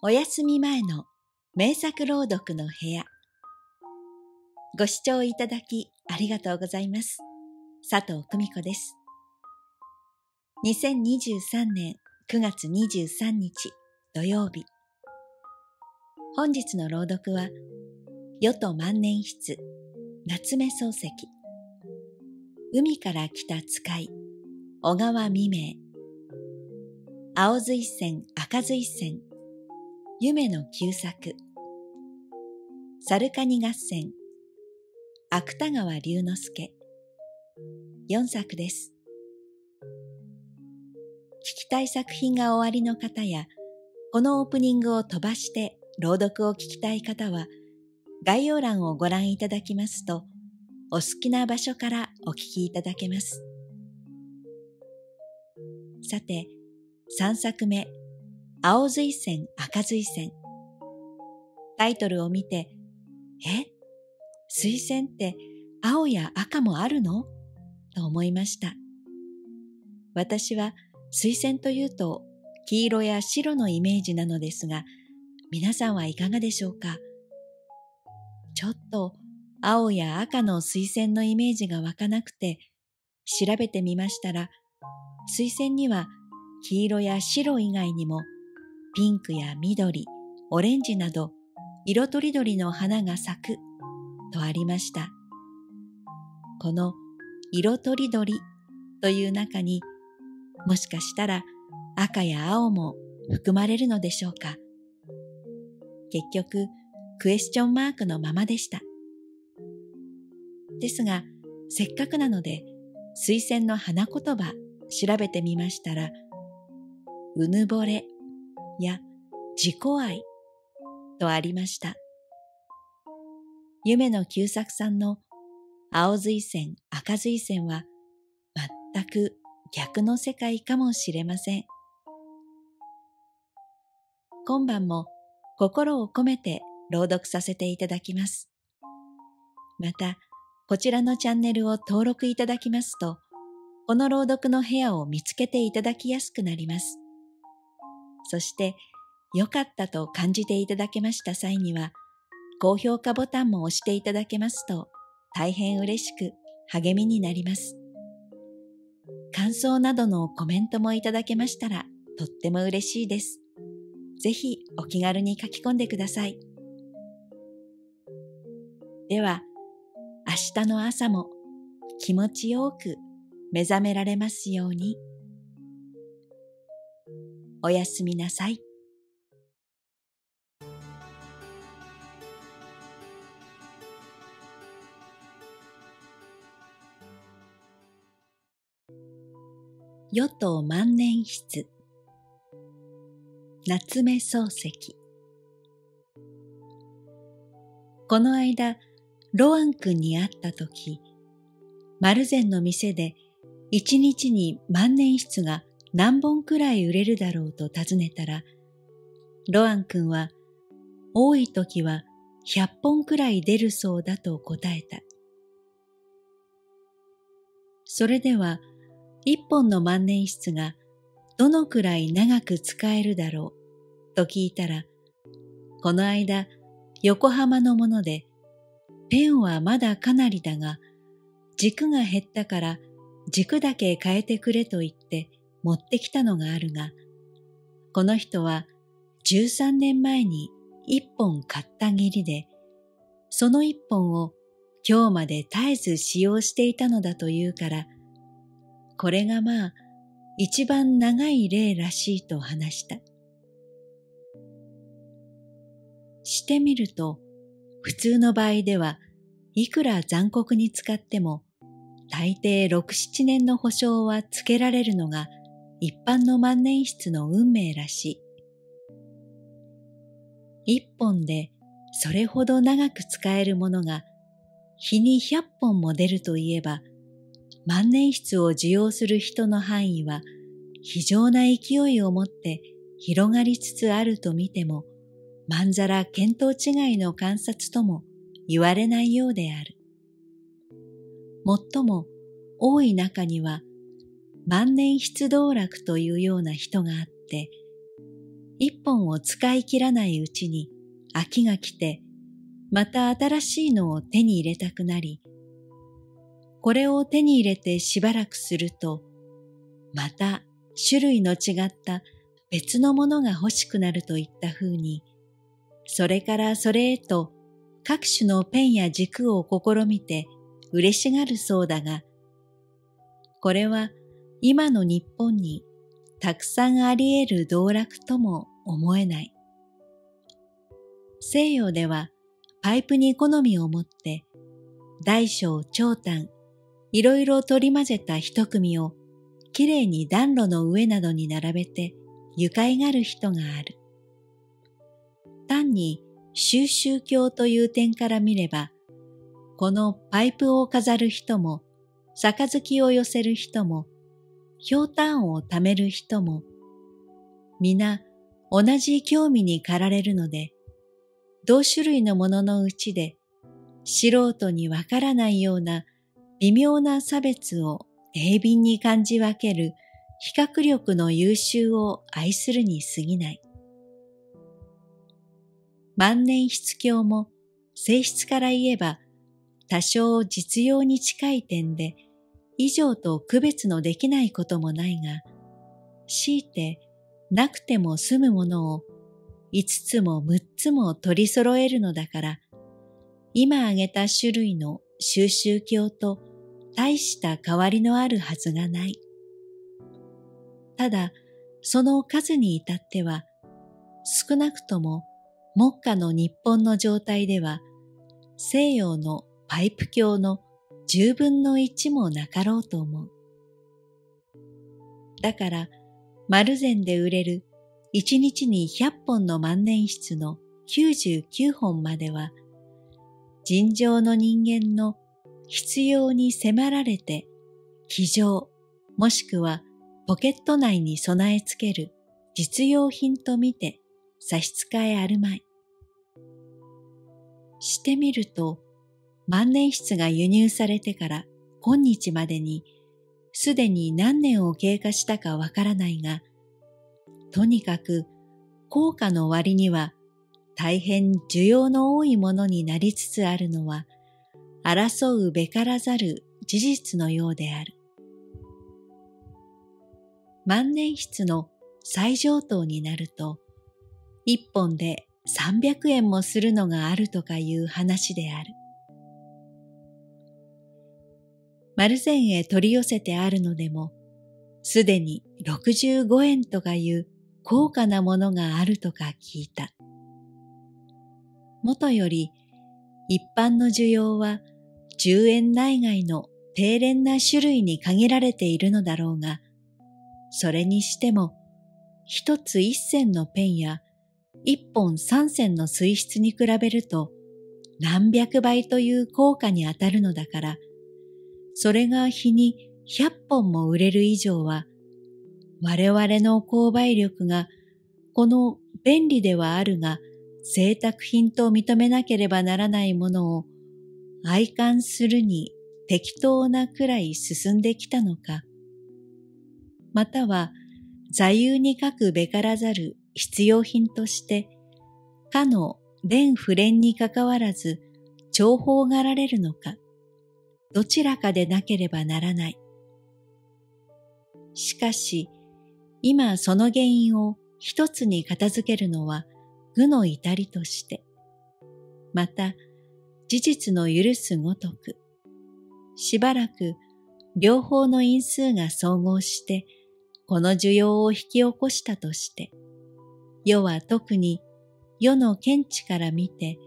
お休み前の名作朗読の部屋。ご視聴いただきありがとうございます。佐藤久美子です。2023年9月23日土曜日。本日の朗読は、与都万年筆夏目漱石。海から来た使い、小川未明。青水線赤水線夢の旧作。サルカニ合戦。芥川龍之介。4作です。聞きたい作品が終わりの方やこのオープニングを飛ばして朗読を聞きたい方は概要欄をご覧いただきますとお好きな場所からお聞きいただけます。さて3作目。青水線赤水線。タイトルを見て、え？水線って青や赤もあるの？と思いました。私は水線というと黄色や白のイメージなのですが、皆さんはいかがでしょうか？ちょっと青や赤の水線のイメージが湧かなくて、調べてみましたら、水線には黄色や白以外にもピンクや緑、オレンジなど色とりどりの花が咲くとありました。この色とりどりという中にもしかしたら赤や青も含まれるのでしょうか。結局クエスチョンマークのままでした。ですがせっかくなので水仙の花言葉調べてみましたらうぬぼれや自己愛とありました。夢の旧作さんの青髄線赤髄線は全く逆の世界かもしれません。今晩も心を込めて朗読させていただきます。また、こちらのチャンネルを登録いただきますと、この朗読の部屋を見つけていただきやすくなります。そして良かったと感じていただけました際には、高評価ボタンも押していただけますと大変嬉しく励みになります。感想などのコメントもいただけましたらとっても嬉しいです。ぜひお気軽に書き込んでください。では、明日の朝も気持ちよく目覚められますように。おやすみなさい。与党万年筆夏目漱石この間、ロアン君に会った時、丸善の店で一日に万年筆が何本くらい売れるだろうと尋ねたら、ロアン君は多い時は100本くらい出るそうだと答えた。それでは一本の万年筆がどのくらい長く使えるだろうと聞いたら、この間横浜のものでペンはまだかなりだが軸が減ったから軸だけ変えてくれと言って持ってきたのがあるが、この人は13年前に一本買ったぎりで、その一本を今日まで絶えず使用していたのだというから、これがまあ一番長い例らしいと話した。してみると、普通の場合ではいくら残酷に使っても大抵六七年の保証はつけられるのが一般の万年筆の運命らしい。一本でそれほど長く使えるものが日に百本も出るといえば万年筆を受容する人の範囲は非常な勢いを持って広がりつつあると見てもまんざら見当違いの観察とも言われないようである。もっとも多い中には万年筆道楽というような人があって、一本を使い切らないうちに飽きが来て、また新しいのを手に入れたくなり、これを手に入れてしばらくすると、また種類の違った別のものが欲しくなるといった風に、それからそれへと各種のペンや軸を試みて嬉しがるそうだが、これは今の日本にたくさんあり得る道楽とも思えない。西洋ではパイプに好みを持って大小長短いろいろ取り混ぜた一組をきれいに暖炉の上などに並べて愉快がる人がある。単に収集鏡という点から見れば、このパイプを飾る人も、杯を寄せる人も、ひょうたんを貯める人も、皆同じ興味に駆られるので、同種類のもののうちで素人にわからないような微妙な差別を鋭敏に感じ分ける比較力の優秀を愛するに過ぎない。万年筆鏡も性質から言えば多少実用に近い点で以上と区別のできないこともないが、強いてなくても済むものを五つも六つも取り揃えるのだから、今挙げた種類の収集鏡と大した変わりのあるはずがない。ただ、その数に至っては、少なくとも目下の日本の状態では、西洋のパイプ鏡の十分の一もなかろうと思う。だから、丸善で売れる一日に100本の万年筆の99本までは、尋常の人間の必要に迫られて、机上もしくはポケット内に備え付ける実用品とみて差し支えあるまい。してみると、万年筆が輸入されてから今日までにすでに何年を経過したかわからないが、とにかく効果の割には大変需要の多いものになりつつあるのは、争うべからざる事実のようである。万年筆の最上等になると、一本で300円もするのがあるとかいう話である。丸善へ取り寄せてあるのでも、すでに65円とかいう高価なものがあるとか聞いた。もとより一般の需要は10円内外の低廉な種類に限られているのだろうが、それにしても一つ一銭のペンや一本三銭の水質に比べると何百倍という効果に当たるのだから、それが日に百本も売れる以上は、我々の購買力がこの便利ではあるが贅沢品と認めなければならないものを愛感するに適当なくらい進んできたのか、または座右に書くべからざる必要品として、かの連不連にかかわらず重宝がられるのか、どちらかでなければならない。しかし、今その原因を一つに片付けるのは愚の至りとして、また事実の許すごとく、しばらく両方の因数が総合してこの需要を引き起こしたとして、世は特に世の見地から見て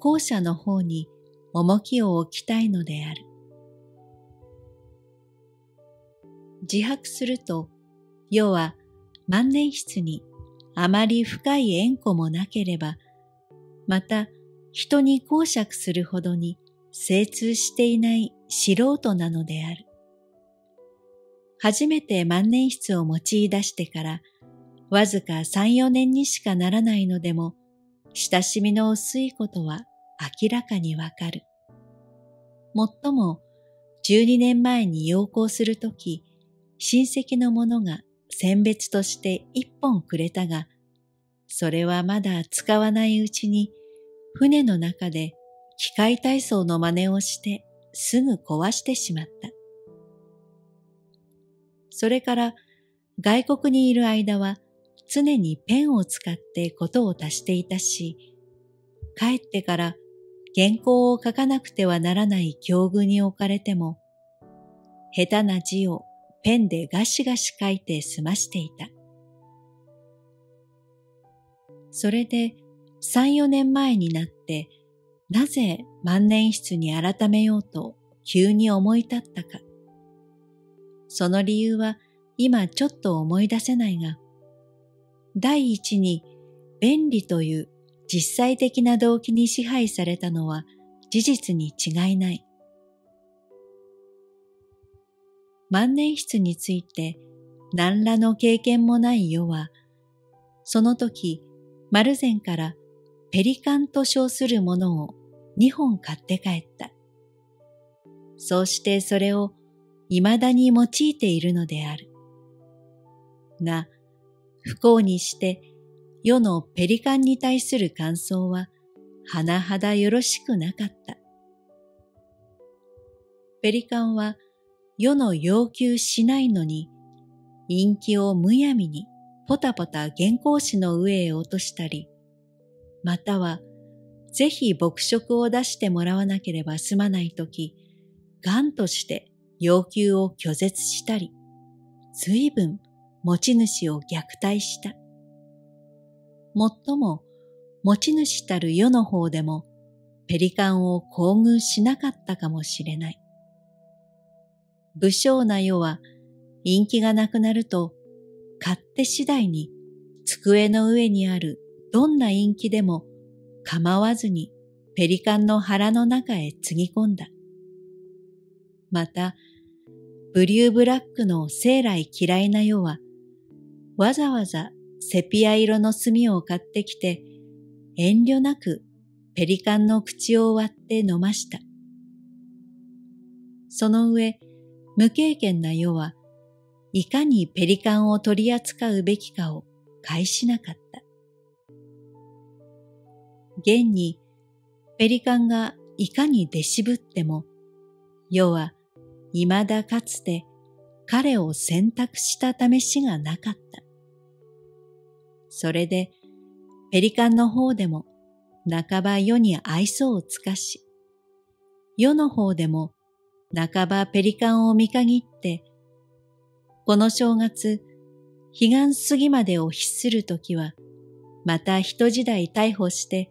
後者の方に重きを置きたいのである。自白すると、世は万年筆にあまり深い縁故もなければ、また人に講釈するほどに精通していない素人なのである。初めて万年筆を用い出してからわずか三四年にしかならないのでも親しみの薄いことは明らかにわかる。もっとも十二年前に要行するとき親戚の者が選別として一本くれたがそれはまだ使わないうちに船の中で機械体操の真似をしてすぐ壊してしまった。それから外国にいる間は常にペンを使ってことを足していたし、帰ってから原稿を書かなくてはならない境遇に置かれても、下手な字をペンでガシガシ書いて済ましていた。それで三四年前になって、なぜ万年筆に改めようと急に思い立ったか。その理由は今ちょっと思い出せないが、第一に便利という実際的な動機に支配されたのは事実に違いない。万年筆について何らの経験もない世は、その時、マルゼンからペリカンと称するものを2本買って帰った。そうしてそれを未だに用いているのである。が、不幸にして世のペリカンに対する感想は甚だよろしくなかった。ペリカンは世の要求しないのに陰気をむやみにポタポタ原稿紙の上へ落としたり、またはぜひ牧食を出してもらわなければ済まないとき、ガンとして要求を拒絶したり、随分持ち主を虐待した。もっとも持ち主たる世の方でもペリカンを厚遇しなかったかもしれない。武将な世は陰気がなくなると勝手次第に机の上にあるどんな陰気でも構わずにペリカンの腹の中へつぎ込んだ。また、ブリューブラックの生来嫌いな世はわざわざセピア色の墨を買ってきて、遠慮なくペリカンの口を割って飲ました。その上、無経験な世はいかにペリカンを取り扱うべきかを返しなかった。現にペリカンがいかに出しぶっても、世は未だかつて彼を選択した試しがなかった。それで、ペリカンの方でも、半ば世に愛想をつかし、世の方でも、半ばペリカンを見限って、この正月、彼岸過ぎまでを必するときは、また一時代逮捕して、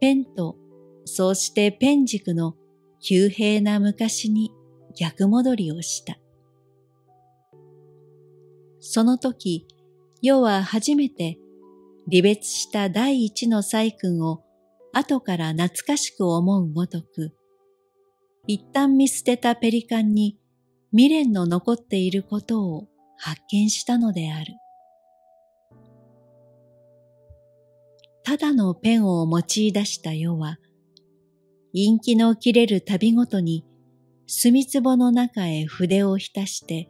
ペンと、そうしてペン軸の急平な昔に逆戻りをした。その時、世は初めて離別した第一の細君を後から懐かしく思うごとく、一旦見捨てたペリカンに未練の残っていることを発見したのである。ただのペンを用い出した世は、陰気の切れる旅ごとに墨壺の中へ筆を浸して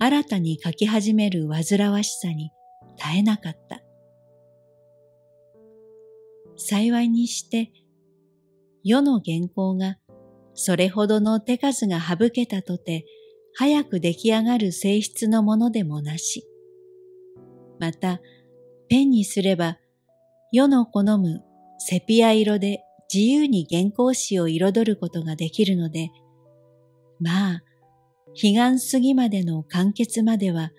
新たに書き始める煩わしさに絶えなかった。幸いにして、世の原稿がそれほどの手数が省けたとて、早く出来上がる性質のものでもなし。また、ペンにすれば、世の好むセピア色で自由に原稿紙を彩ることができるので、まあ、彼岸過ぎまでの完結までは、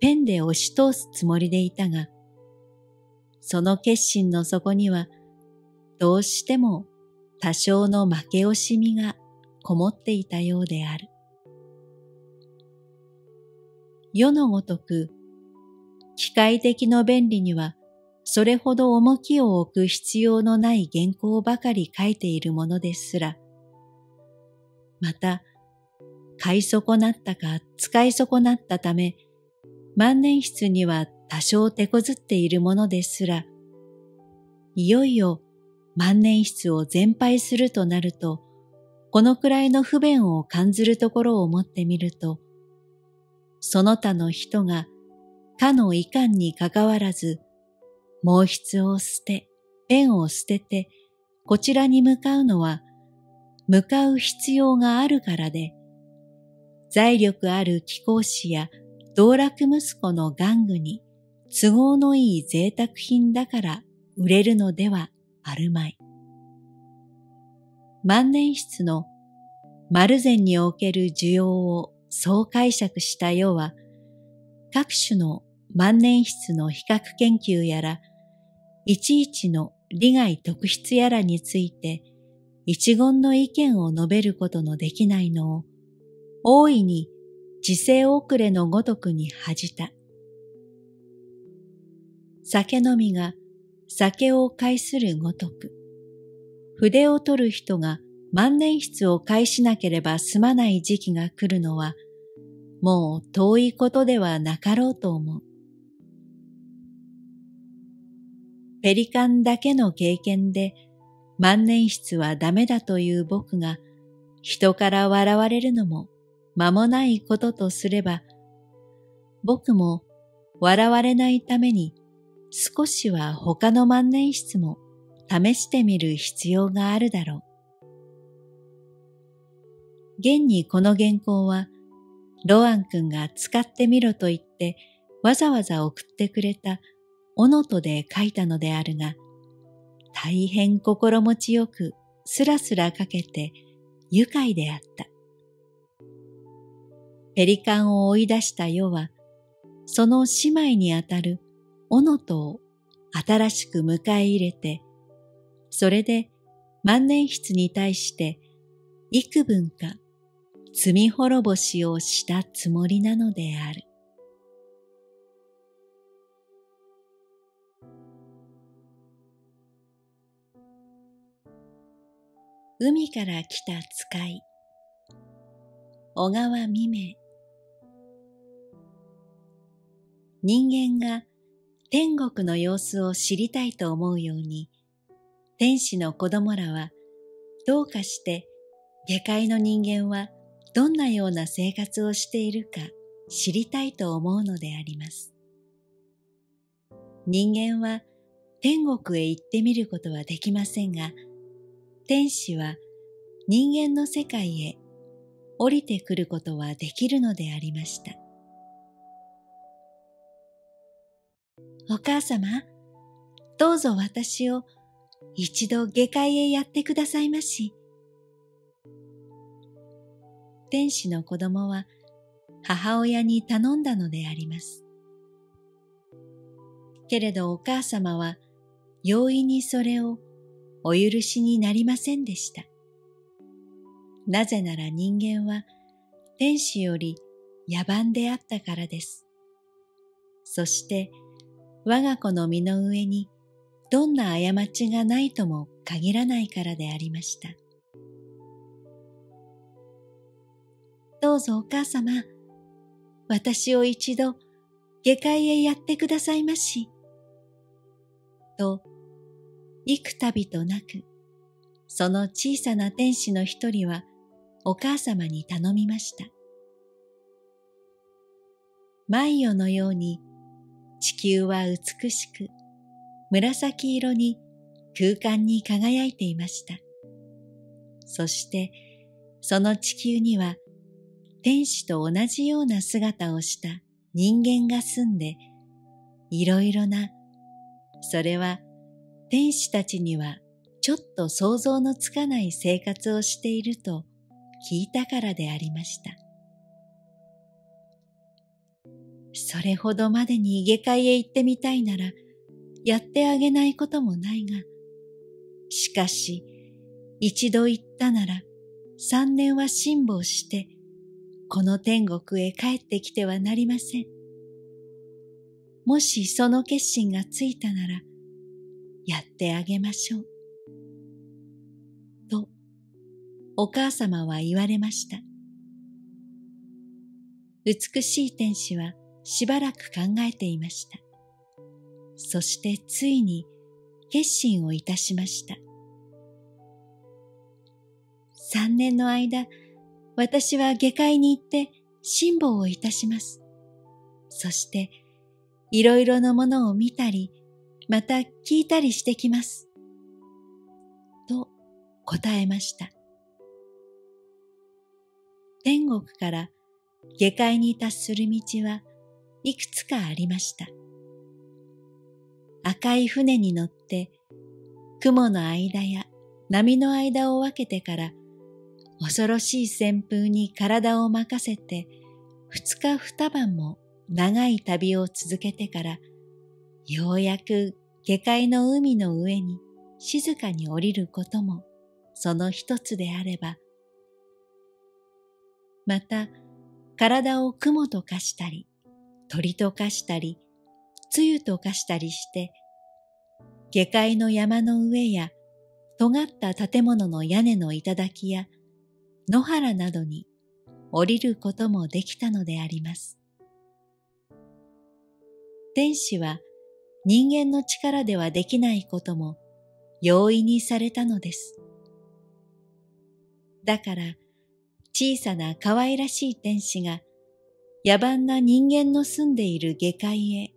ペンで押し通すつもりでいたが、その決心の底には、どうしても多少の負け惜しみがこもっていたようである。世のごとく、機械的の便利にはそれほど重きを置く必要のない原稿ばかり書いているものですら、また、買い損なったか使い損なったため、万年筆には多少手こずっているものですら、いよいよ万年筆を全廃するとなると、このくらいの不便を感ずるところを思ってみると、その他の人がかの遺憾にかかわらず、毛筆を捨て、ペンを捨てて、こちらに向かうのは、向かう必要があるからで、財力ある貴公子や道楽息子の玩具に都合のいい贅沢品だから売れるのではあるまい。万年筆の丸善における需要をそう解釈した世は、各種の万年筆の比較研究やら、いちいちの利害特筆やらについて、一言の意見を述べることのできないのを、大いに時世遅れのごとくに恥じた。酒飲みが酒を介するごとく、筆を取る人が万年筆を介しなければ済まない時期が来るのは、もう遠いことではなかろうと思う。ペリカンだけの経験で万年筆はダメだという僕が人から笑われるのも間もないこととすれば、僕も笑われないために少しは他の万年筆も試してみる必要があるだろう。現にこの原稿は、ロアン君が使ってみろと言ってわざわざ送ってくれたオノトで書いたのであるが、大変心持ちよくすらすらかけて愉快であった。ペリカンを追い出した世は、その姉妹にあたるオノトを新しく迎え入れて、それで万年筆に対して幾分か罪滅ぼしをしたつもりなのである。海から来た使い小川未明人間が天国の様子を知りたいと思うように天使の子供らはどうかして下界の人間はどんなような生活をしているか知りたいと思うのであります。人間は天国へ行ってみることはできませんが、天使は人間の世界へ降りてくることはできるのでありました。お母様、どうぞ私を一度下界へやってくださいまし。天使の子供は母親に頼んだのであります。けれどお母様は容易にそれをお許しになりませんでした。なぜなら人間は天使より野蛮であったからです。そして我が子の身の上にどんな過ちがないとも限らないからでありました。どうぞお母様、私を一度下界へやってくださいまし。と、幾度となく、その小さな天使の一人はお母様に頼みました。毎夜のように地球は美しく紫色に空間に輝いていました。そしてその地球には天使と同じような姿をした人間が住んで、いろいろな、それは天使たちにはちょっと想像のつかない生活をしていると聞いたからでありました。それほどまでに下界へ行ってみたいなら、やってあげないこともないが、しかし、一度行ったなら、三年は辛抱して、この天国へ帰ってきてはなりません。もしその決心がついたなら、やってあげましょう。と、お母様は言われました。美しい天使はしばらく考えていました。そしてついに決心をいたしました。三年の間、私は下界に行って辛抱をいたします。そして、いろいろなものを見たり、また聞いたりしてきます。と答えました。天国から下界に達する道はいくつかありました。赤い船に乗って雲の間や波の間を分けてから恐ろしい旋風に体を任せて二日二晩も長い旅を続けてからようやく下界の海の上に静かに降りることもその一つであればまた体を雲と化したり鳥と化したり露と化したりして下界の山の上や尖った建物の屋根の頂や野原などに降りることもできたのであります。天使は人間の力ではできないことも容易にされたのです。だから小さな可愛らしい天使が野蛮な人間の住んでいる下界へ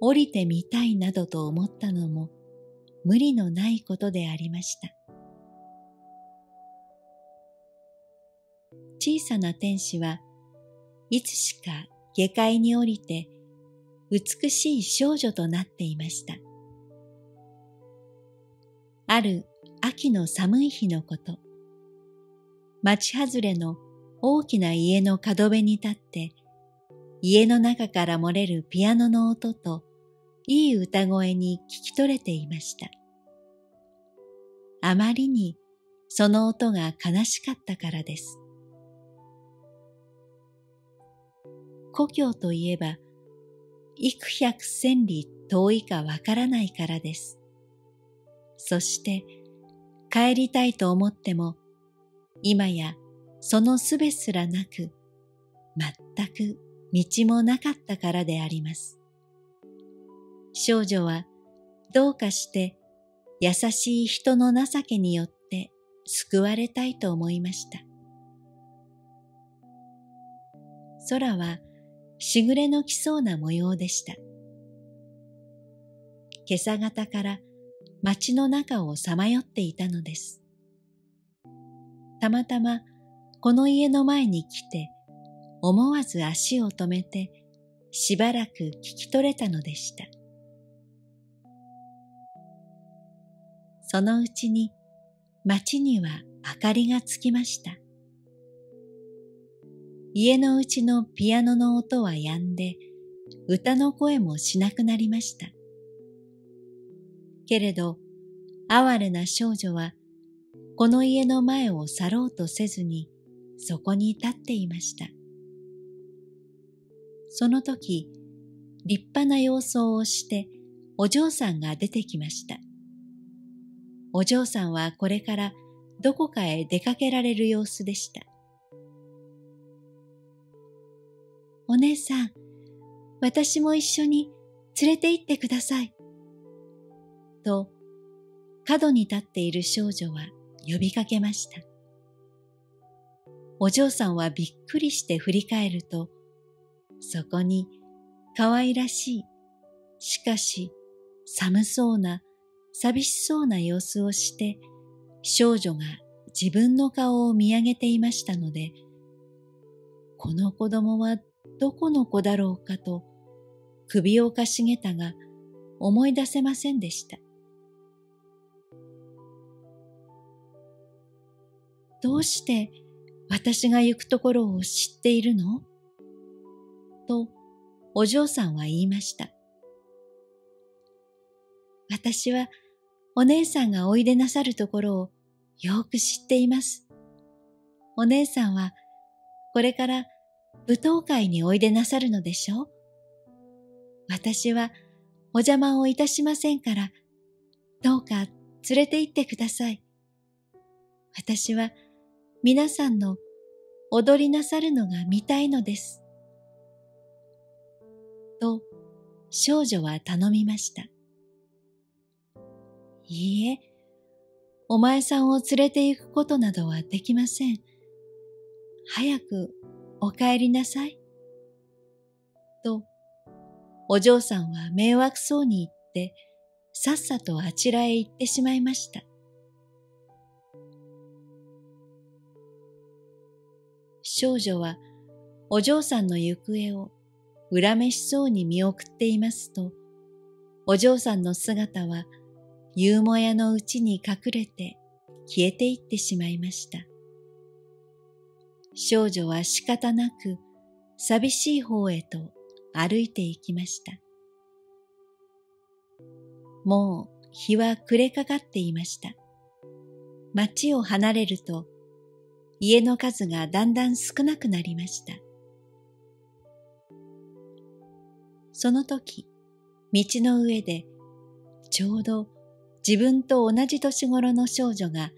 降りてみたいなどと思ったのも無理のないことでありました。小さな天使はいつしか下界に降りて美しい少女となっていました。ある秋の寒い日のこと、町外れの大きな家の角辺に立って、家の中から漏れるピアノの音といい歌声に聞き取れていました。あまりにその音が悲しかったからです。故郷といえば、幾百千里遠いかわからないからです。そして帰りたいと思っても、今やそのすべすらなく、全く道もなかったからであります。少女はどうかして優しい人の情けによって救われたいと思いました。空はしぐれの来そうな模様でした。今朝方から街の中をさまよっていたのです。たまたまこの家の前に来て思わず足を止めてしばらく聞き取れたのでした。そのうちに街には明かりがつきました。家のうちのピアノの音は止んで、歌の声もしなくなりました。けれど、哀れな少女は、この家の前を去ろうとせずに、そこに立っていました。その時、立派な様相をして、お嬢さんが出てきました。お嬢さんはこれからどこかへ出かけられる様子でした。お姉さん、私も一緒に連れて行ってください。と、角に立っている少女は呼びかけました。お嬢さんはびっくりして振り返ると、そこに可愛らしい、しかし寒そうな、寂しそうな様子をして、少女が自分の顔を見上げていましたので、この子供はどこの子だろうかと首をかしげたが思い出せませんでした。どうして私が行くところを知っているの？とお嬢さんは言いました。私はお姉さんがおいでなさるところをよく知っています。お姉さんはこれから舞踏会においでなさるのでしょう？私はお邪魔をいたしませんから、どうか連れて行ってください。私は皆さんの踊りなさるのが見たいのです。と少女は頼みました。いいえ、お前さんを連れて行くことなどはできません。早くお帰りなさい。と、お嬢さんは迷惑そうに言って、さっさとあちらへ行ってしまいました。少女はお嬢さんの行方を恨めしそうに見送っていますと、お嬢さんの姿は夕もやのうちに隠れて消えていってしまいました。少女は仕方なく寂しい方へと歩いて行きました。もう日は暮れかかっていました。町を離れると家の数がだんだん少なくなりました。その時、道の上でちょうど自分と同じ年頃の少女が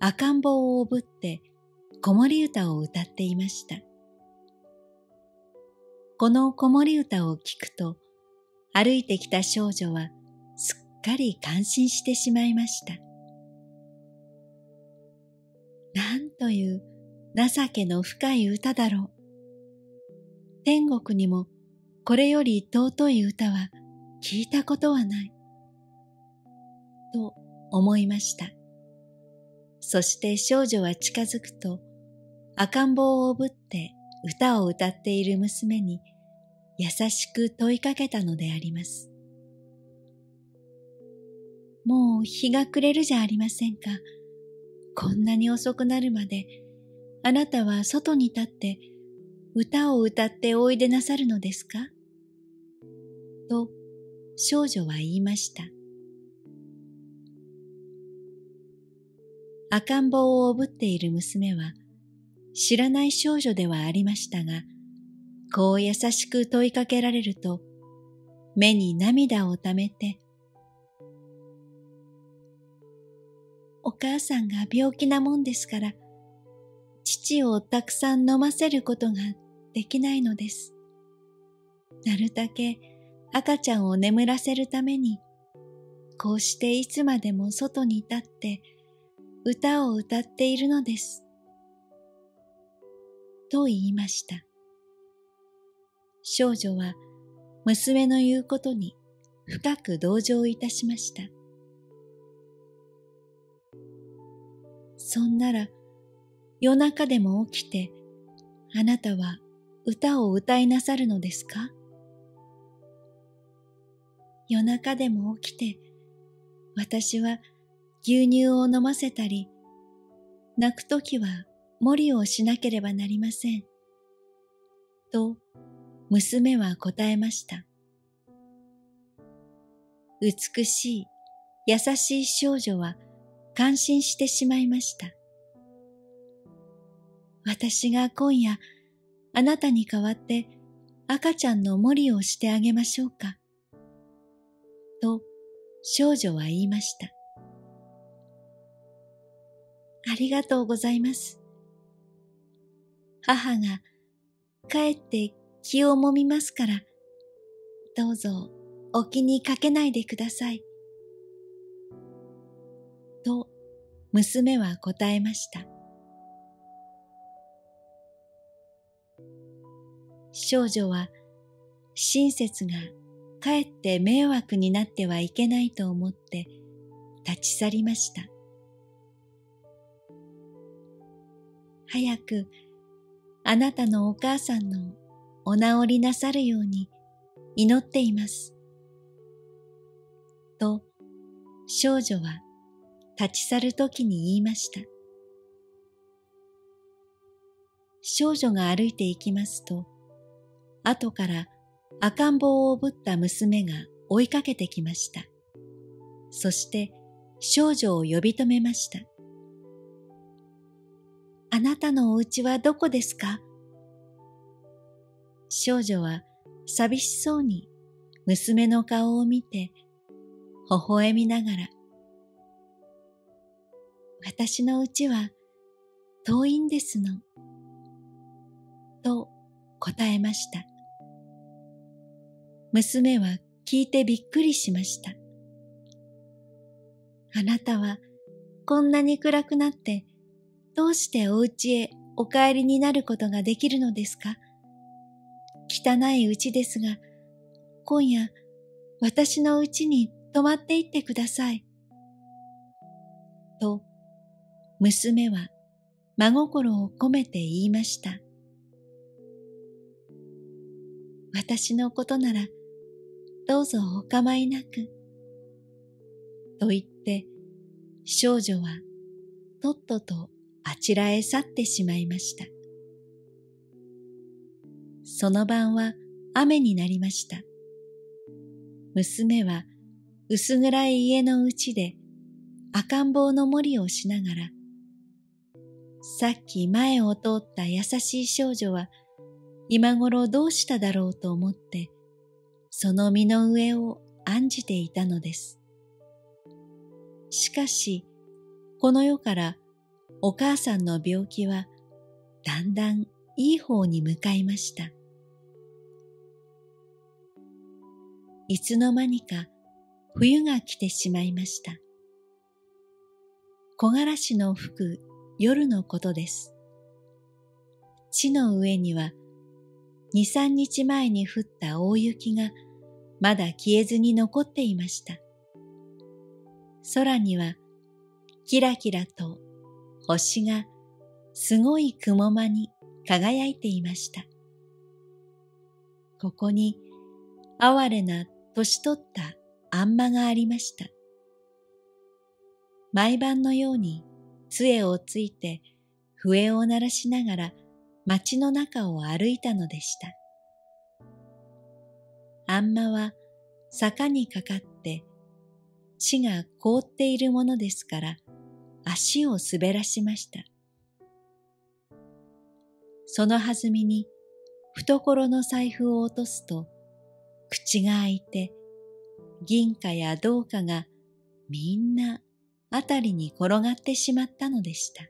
赤ん坊をおぶって子守歌を歌っていました。この子守歌を聞くと歩いてきた少女はすっかり感心してしまいました。なんという情けの深い歌だろう。天国にもこれより尊い歌は聞いたことはない。と思いました。そして少女は近づくと赤ん坊をおぶって歌を歌っている娘に優しく問いかけたのであります。もう日が暮れるじゃありませんか。こんなに遅くなるまであなたは外に立って歌を歌っておいでなさるのですか？と少女は言いました。赤ん坊をおぶっている娘は知らない少女ではありましたが、こう優しく問いかけられると目に涙をためて、お母さんが病気なもんですから、父をたくさん飲ませることができないのです。なるだけ赤ちゃんを眠らせるために、こうしていつまでも外に立って歌を歌っているのです。と言いました。少女は娘の言うことに深く同情いたしました。そんなら夜中でも起きてあなたは歌を歌いなさるのですか？夜中でも起きて、私は牛乳を飲ませたり、泣くときは森をしなければなりません。と、娘は答えました。美しい、優しい少女は感心してしまいました。私が今夜、あなたに代わって赤ちゃんの森をしてあげましょうか。と少女は言いました。ありがとうございます。母が帰って気をもみますから、どうぞお気にかけないでください。と娘は答えました。少女は親切がかえって迷惑になってはいけないと思って立ち去りました。早くあなたのお母さんのお治りなさるように祈っています。と少女は立ち去るときに言いました。少女が歩いていきますと、後から赤ん坊をおぶった娘が追いかけてきました。そして少女を呼び止めました。あなたのお家はどこですか？少女は寂しそうに娘の顔を見て微笑みながら私の家は遠いんですの？と答えました。娘は聞いてびっくりしました。あなたはこんなに暗くなってどうしてお家へお帰りになることができるのですか汚い家ですが、今夜私の家に泊まっていってください。と、娘は真心を込めて言いました。私のことならどうぞお構いなく。と言って少女はとっととあちらへ去ってしまいました。その晩は雨になりました。娘は薄暗い家のうちで赤ん坊の森をしながら、さっき前を通った優しい少女は今頃どうしただろうと思って、その身の上を案じていたのです。しかし、この世からお母さんの病気はだんだんいい方に向かいました。いつの間にか冬が来てしまいました。木枯らしの吹く夜のことです。地の上には二三日前に降った大雪がまだ消えずに残っていました。空にはキラキラと星がすごい雲間に輝いていました。ここに哀れな年取ったあんまがありました。毎晩のように杖をついて笛を鳴らしながら街の中を歩いたのでした。あんまは坂にかかって地が凍っているものですから足を滑らしました。その弾みに懐の財布を落とすと口が開いて銀貨や銅貨がみんなあたりに転がってしまったのでした。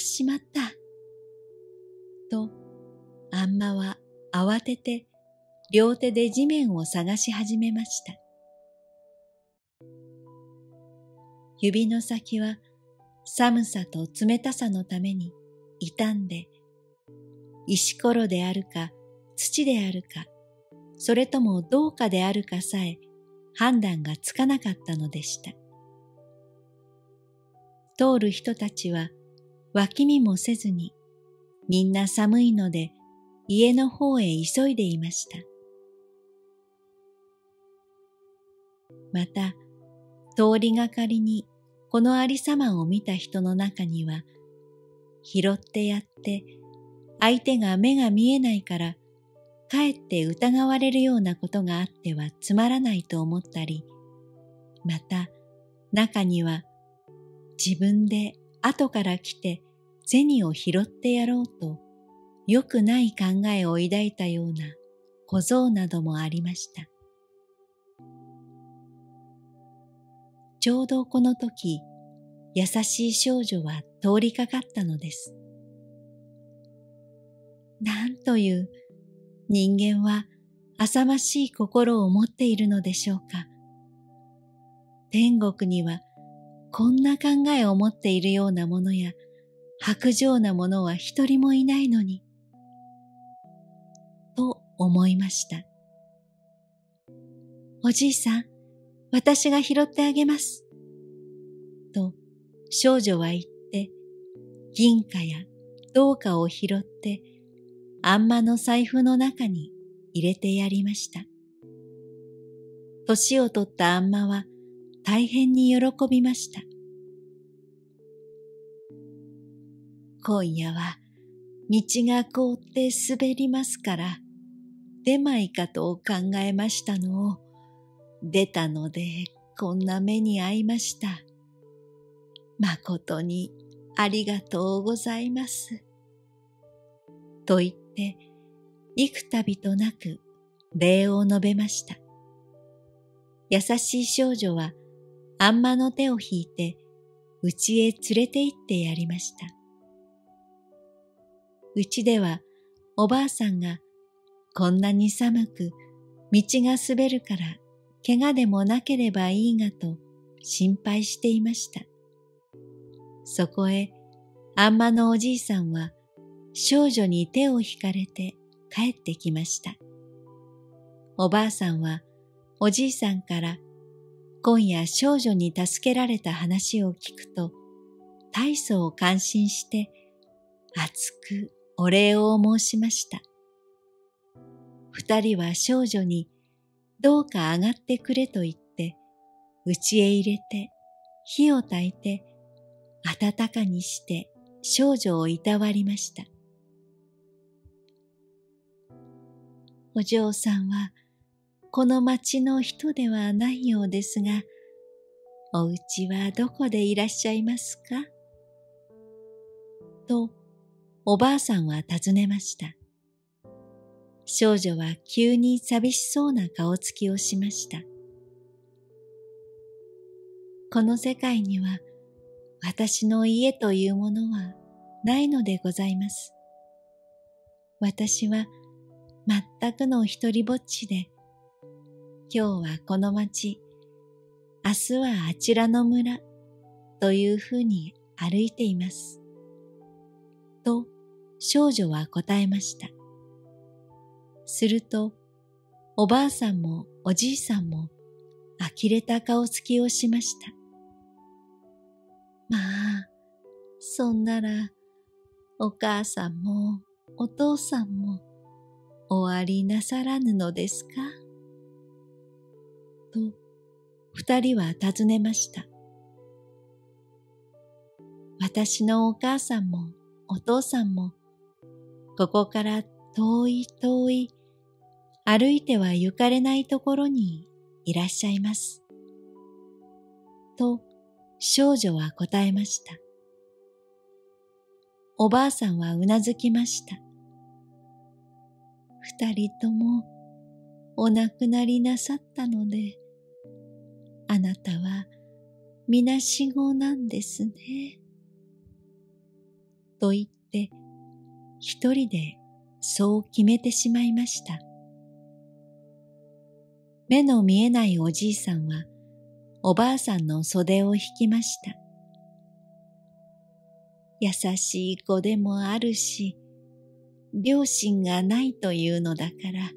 しまった。と、あんまは慌てて両手で地面を探し始めました。指の先は寒さと冷たさのために傷んで、石ころであるか土であるか、それともどうかであるかさえ判断がつかなかったのでした。通る人たちは脇見もせずにみんな寒いので家の方へ急いでいました。また、通りがかりにこのありさまを見た人の中には、拾ってやって相手が目が見えないからかえって疑われるようなことがあってはつまらないと思ったり、また中には自分で後から来て銭を拾ってやろうと良くない考えを抱いたような小僧などもありました。ちょうどこの時、優しい少女は通りかかったのです。なんという人間は浅ましい心を持っているのでしょうか。天国にはこんな考えを持っているようなものや白状なものは一人もいないのに。と思いました。おじいさん、私が拾ってあげます。と少女は言って、銀貨や銅貨を拾ってあんまの財布の中に入れてやりました。年を取ったあんまは大変に喜びました。今夜は道が凍って滑りますから、出まいかと考えましたのを、出たのでこんな目に遭いました。誠にありがとうございます。と言って幾度となく礼を述べました。優しい少女はあんまの手を引いて家へ連れて行ってやりました。うちではおばあさんがこんなに寒く道が滑るから怪我でもなければいいがと心配していました。そこへあんまのおじいさんは少女に手を引かれて帰ってきました。おばあさんはおじいさんから今夜少女に助けられた話を聞くと大層感心して熱くお礼を申しました。二人は少女にどうか上がってくれと言って家へ入れて火を焚いて暖かにして少女をいたわりました。お嬢さんはこの町の人ではないようですが、お家はどこでいらっしゃいますか？と、おばあさんは尋ねました。少女は急に寂しそうな顔つきをしました。この世界には私の家というものはないのでございます。私は全くの一りぼっちで、今日はこの町、明日はあちらの村というふうに歩いています。と少女は答えました。すると、おばあさんもおじいさんも呆れた顔つきをしました。まあ、そんなら、お母さんもお父さんも終わりなさらぬのですか？と、二人は尋ねました。私のお母さんもお父さんも、ここから遠い遠い、歩いては行かれないところにいらっしゃいます。と、少女は答えました。おばあさんはうなずきました。二人ともお亡くなりなさったので、あなたはみなしごなんですね。と言って一人でそう決めてしまいました。目の見えないおじいさんはおばあさんの袖を引きました。優しい子でもあるし、両親がないというのだから、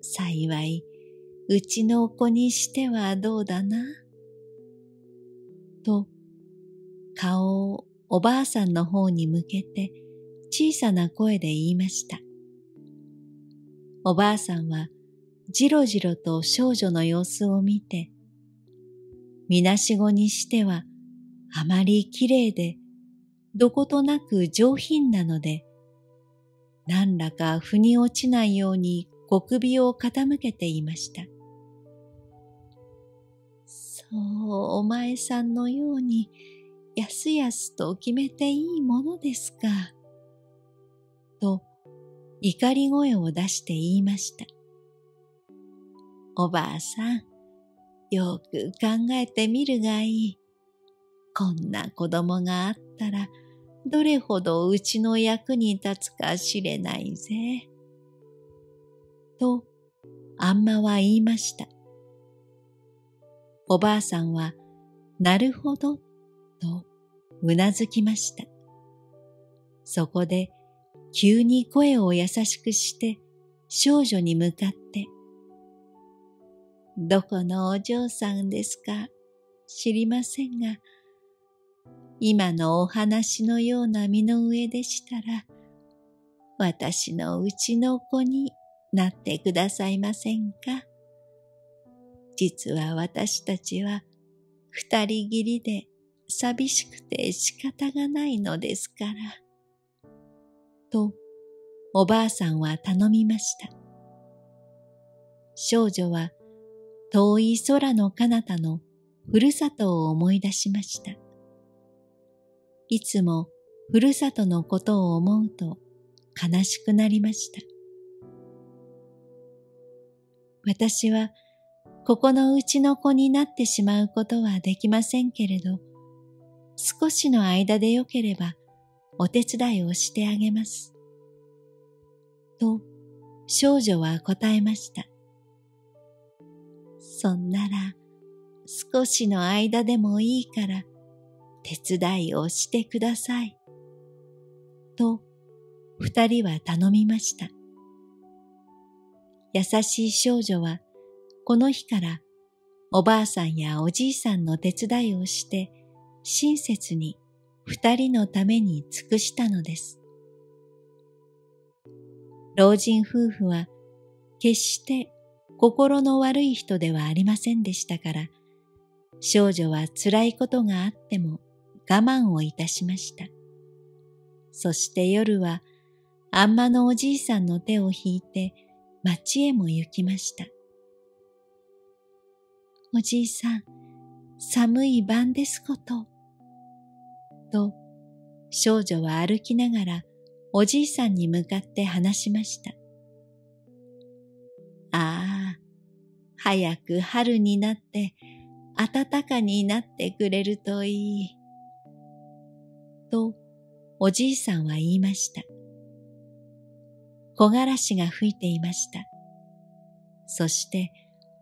幸い、うちの子にしてはどうだな？と、顔をおばあさんの方に向けて小さな声で言いました。おばあさんはじろじろと少女の様子を見て、みなしごにしてはあまりきれいで、どことなく上品なので、何らか腑に落ちないように小首を傾けていました。そう、お前さんのように、やすやすと決めていいものですか？と、怒り声を出して言いました。おばあさん、よく考えてみるがいい。こんな子供があったら、どれほどうちの役に立つか知れないぜ。と、あんまは言いました。おばあさんは、なるほど、とうなずきました。そこで、急に声を優しくして少女に向かってどこのお嬢さんですか？知りませんが、今のお話のような身の上でしたら、私のうちの子になってくださいませんか？実は私たちは二人きりで寂しくて仕方がないのですから。と、おばあさんは頼みました。少女は遠い空の彼方のふるさとを思い出しました。いつもふるさとのことを思うと悲しくなりました。私はここのうちの子になってしまうことはできませんけれど、少しの間でよければお手伝いをしてあげます。と少女は答えました。そんなら少しの間でもいいから手伝いをしてください。と二人は頼みました。優しい少女はこの日からおばあさんやおじいさんの手伝いをして親切に二人のために尽くしたのです。老人夫婦は決して心の悪い人ではありませんでしたから、少女は辛いことがあっても我慢をいたしました。そして夜はあんまのおじいさんの手を引いて町へも行きました。おじいさん、寒い晩ですこと。と、少女は歩きながらおじいさんに向かって話しました。ああ、早く春になって暖かになってくれるといい。と、おじいさんは言いました。木枯らしが吹いていました。そして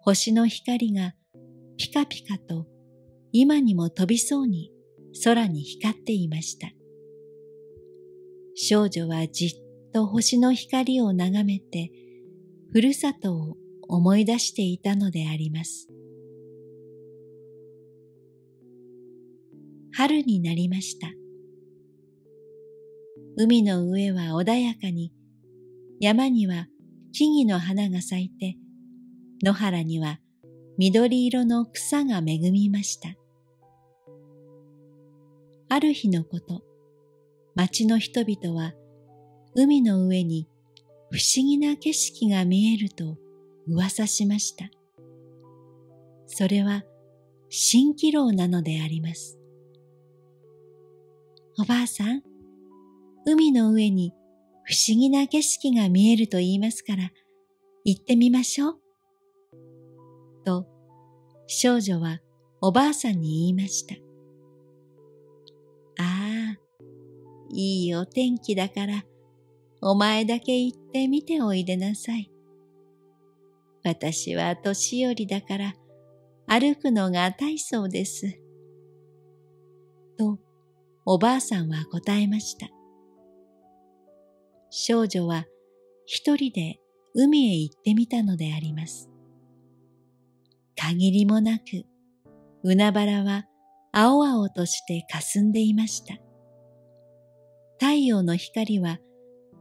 星の光がピカピカと今にも飛びそうに空に光っていました。少女はじっと星の光を眺めて、ふるさとを思い出していたのであります。春になりました。海の上は穏やかに、山には木々の花が咲いて、野原には緑色の草が恵みました。ある日のこと、町の人々は海の上に不思議な景色が見えると噂しました。それは蜃気楼なのであります。おばあさん、海の上に不思議な景色が見えると言いますから、行ってみましょう。少女はおばあさんに言いました。ああ、いいお天気だから、お前だけ行ってみておいでなさい。私は年寄りだから、歩くのが大層です。と、おばあさんは答えました。少女は一人で海へ行ってみたのであります。限りもなく、海原は青々として霞んでいました。太陽の光は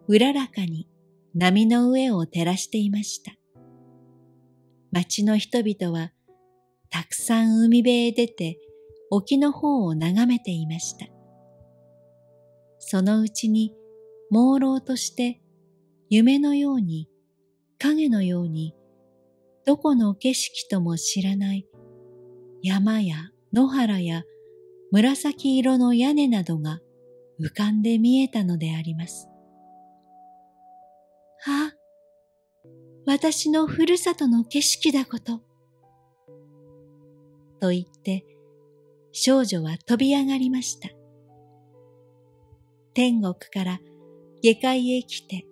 うららかに波の上を照らしていました。町の人々はたくさん海辺へ出て沖の方を眺めていました。そのうちに朦朧として夢のように影のようにどこの景色とも知らない山や野原や紫色の屋根などが浮かんで見えたのであります。あ、私のふるさとの景色だこと。と言って少女は飛び上がりました。天国から下界へ来て、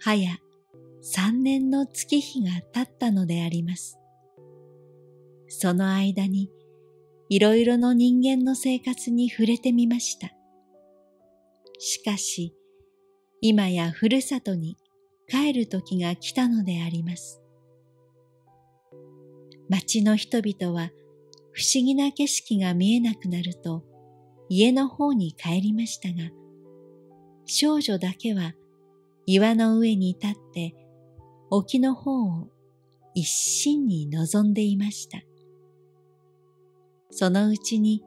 はや三年の月日が経ったのであります。その間にいろいろの人間の生活に触れてみました。しかし、今やふるさとに帰る時が来たのであります。町の人々は不思議な景色が見えなくなると家の方に帰りましたが、少女だけは岩の上に立って沖の方を一心に望んでいました。そのうちに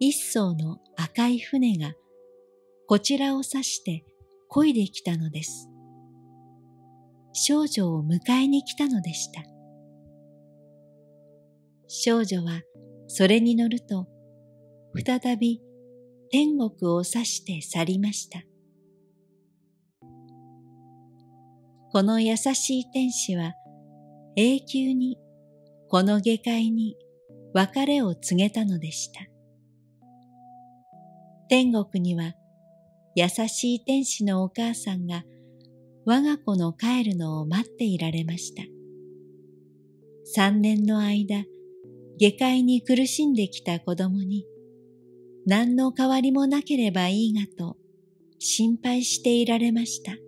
一艘の赤い船がこちらを指して漕いできたのです。少女を迎えに来たのでした。少女はそれに乗ると再び天国を指して去りました。この優しい天使は永久にこの下界に別れを告げたのでした。天国には優しい天使のお母さんが我が子の帰るのを待っていられました。三年の間、下界に苦しんできた子供に何の変わりもなければいいがと心配していられました。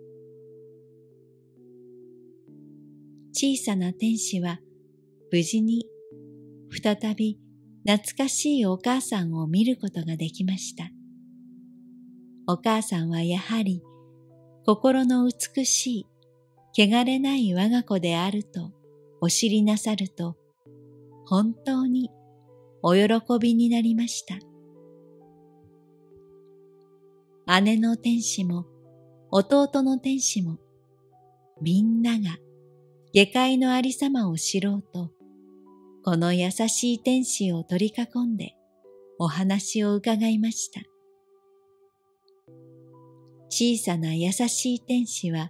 小さな天使は無事に再び懐かしいお母さんを見ることができました。お母さんはやはり心の美しい、汚れない我が子であるとお知りなさると、本当にお喜びになりました。姉の天使も弟の天使もみんなが下界のありさまを知ろうと、この優しい天使を取り囲んでお話を伺いました。小さな優しい天使は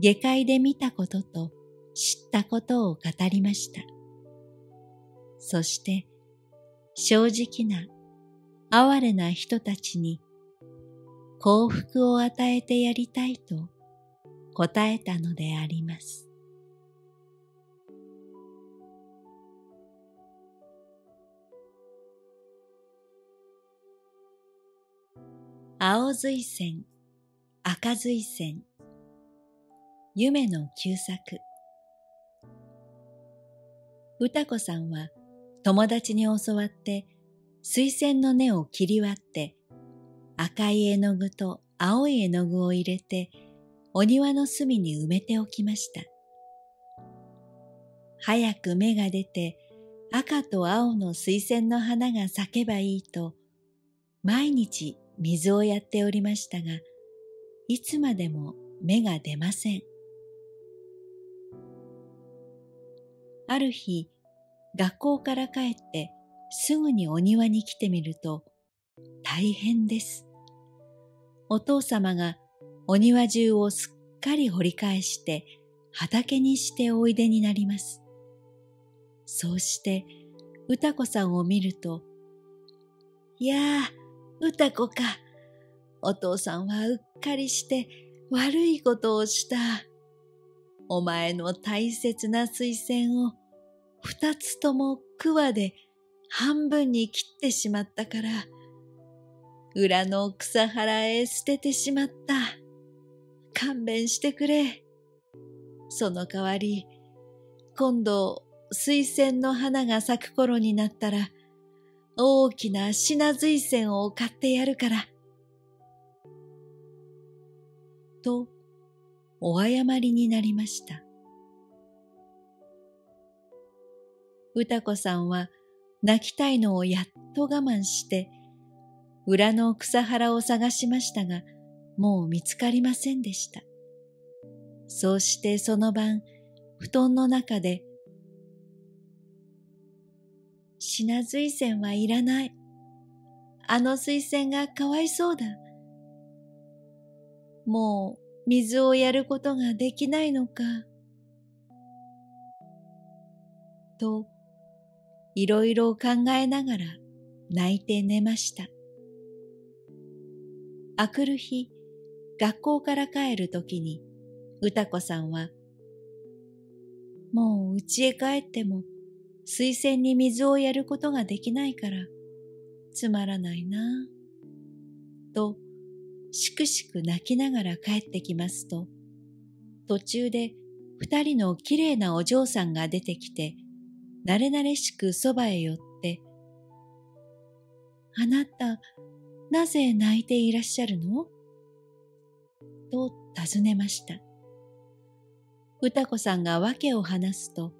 下界で見たことと知ったことを語りました。そして正直な哀れな人たちに幸福を与えてやりたいと答えたのであります。青水仙、赤水仙、夢の旧作。歌子さんは友達に教わって水仙の根を切り割って赤い絵の具と青い絵の具を入れてお庭の隅に埋めておきました。早く芽が出て赤と青の水仙の花が咲けばいいと毎日水をやっておりましたが、いつまでも芽が出ません。ある日、学校から帰ってすぐにお庭に来てみると、大変です。お父様がお庭中をすっかり掘り返して畑にしておいでになります。そうして歌子さんを見ると、いやあ、歌子か。お父さんはうっかりして悪いことをした。お前の大切な水仙を二つとも桑で半分に切ってしまったから、裏の草原へ捨ててしまった。勘弁してくれ。その代わり、今度水仙の花が咲く頃になったら、大きな品水仙を買ってやるから。と、お謝りになりました。歌子さんは泣きたいのをやっと我慢して、裏の草原を探しましたが、もう見つかりませんでした。そうしてその晩、布団の中で品水仙はいらない。あの水仙がかわいそうだ。もう水をやることができないのか。と、いろいろ考えながら泣いて寝ました。あくる日、学校から帰るときに、歌子さんは、もう家へ帰っても水仙に水をやることができないから、つまらないなと、しくしく泣きながら帰ってきますと、途中で二人のきれいなお嬢さんが出てきて、慣れ慣れしくそばへ寄って、あなた、なぜ泣いていらっしゃるの？と尋ねました。歌子さんが訳を話すと、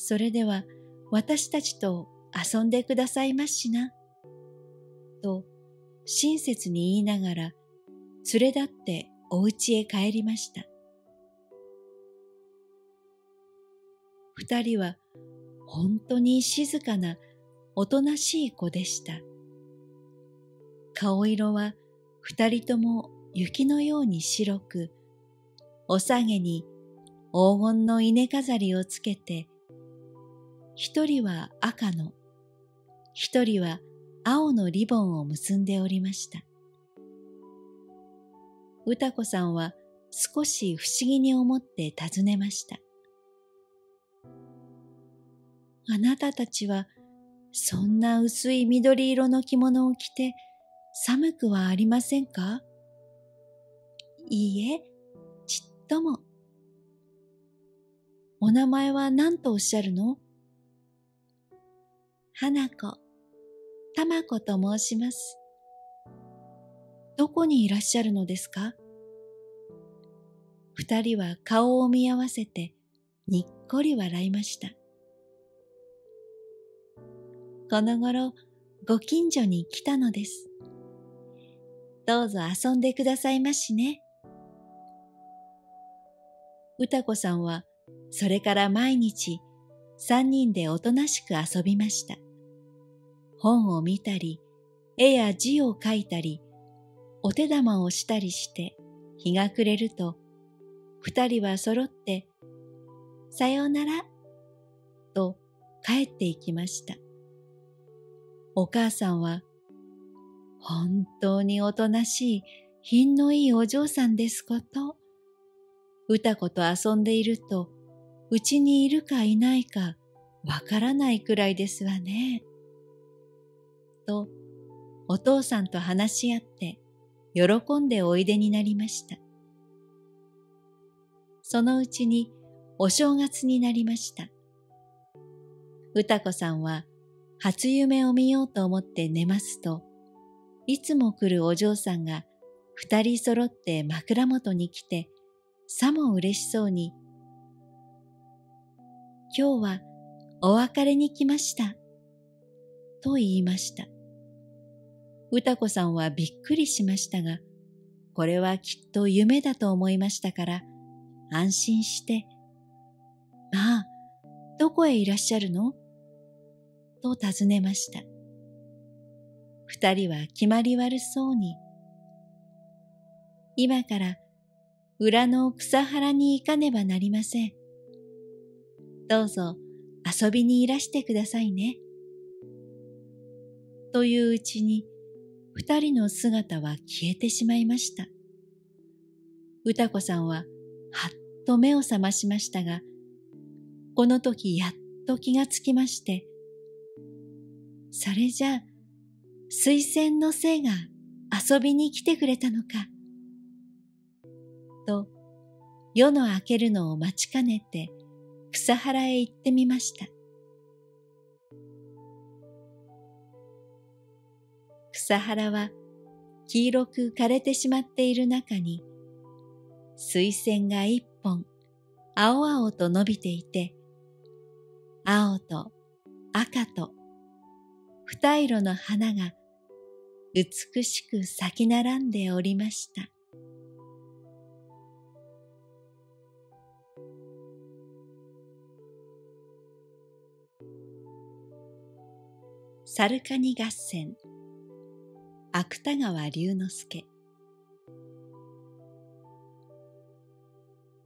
それでは私たちと遊んでくださいますしな。と親切に言いながら連れ立ってお家へ帰りました。二人は本当に静かなおとなしい子でした。顔色は二人とも雪のように白く、お下げに黄金の稲飾りをつけて一人は赤の、一人は青のリボンを結んでおりました。歌子さんは少し不思議に思って尋ねました。あなたたちはそんな薄い緑色の着物を着て寒くはありませんか？いいえ、ちっとも。お名前は何とおっしゃるの？花子、玉子と申します。どこにいらっしゃるのですか？二人は顔を見合わせてにっこり笑いました。この頃、ご近所に来たのです。どうぞ遊んでくださいましね。歌子さんはそれから毎日三人でおとなしく遊びました。本を見たり、絵や字を書いたり、お手玉をしたりして日が暮れると、二人は揃って、さようなら、と帰っていきました。お母さんは、本当におとなしい品のいいお嬢さんですこと。歌子と遊んでいると、うちにいるかいないかわからないくらいですわね。と、お父さんと話し合って喜んでおいでになりました。そのうちにお正月になりました。歌子さんは初夢を見ようと思って寝ますと、いつも来るお嬢さんが二人揃って枕元に来て、さも嬉しそうに、今日はお別れに来ました。と言いました。歌子さんはびっくりしましたが、これはきっと夢だと思いましたから、安心して、まあ、どこへいらっしゃるの？と尋ねました。二人は決まり悪そうに、今から裏の草原に行かねばなりません。どうぞ遊びにいらしてくださいね。といううちに二人の姿は消えてしまいました。歌子さんははっと目を覚ましましたが、この時やっと気がつきまして、それじゃあ、水仙の精が遊びに来てくれたのか。と、夜の明けるのを待ちかねて草原へ行ってみました。草原は黄色く枯れてしまっている中に、水仙が一本青々と伸びていて、青と赤と二色の花が美しく咲き並んでおりました。サルカニ合戦芥川龍之介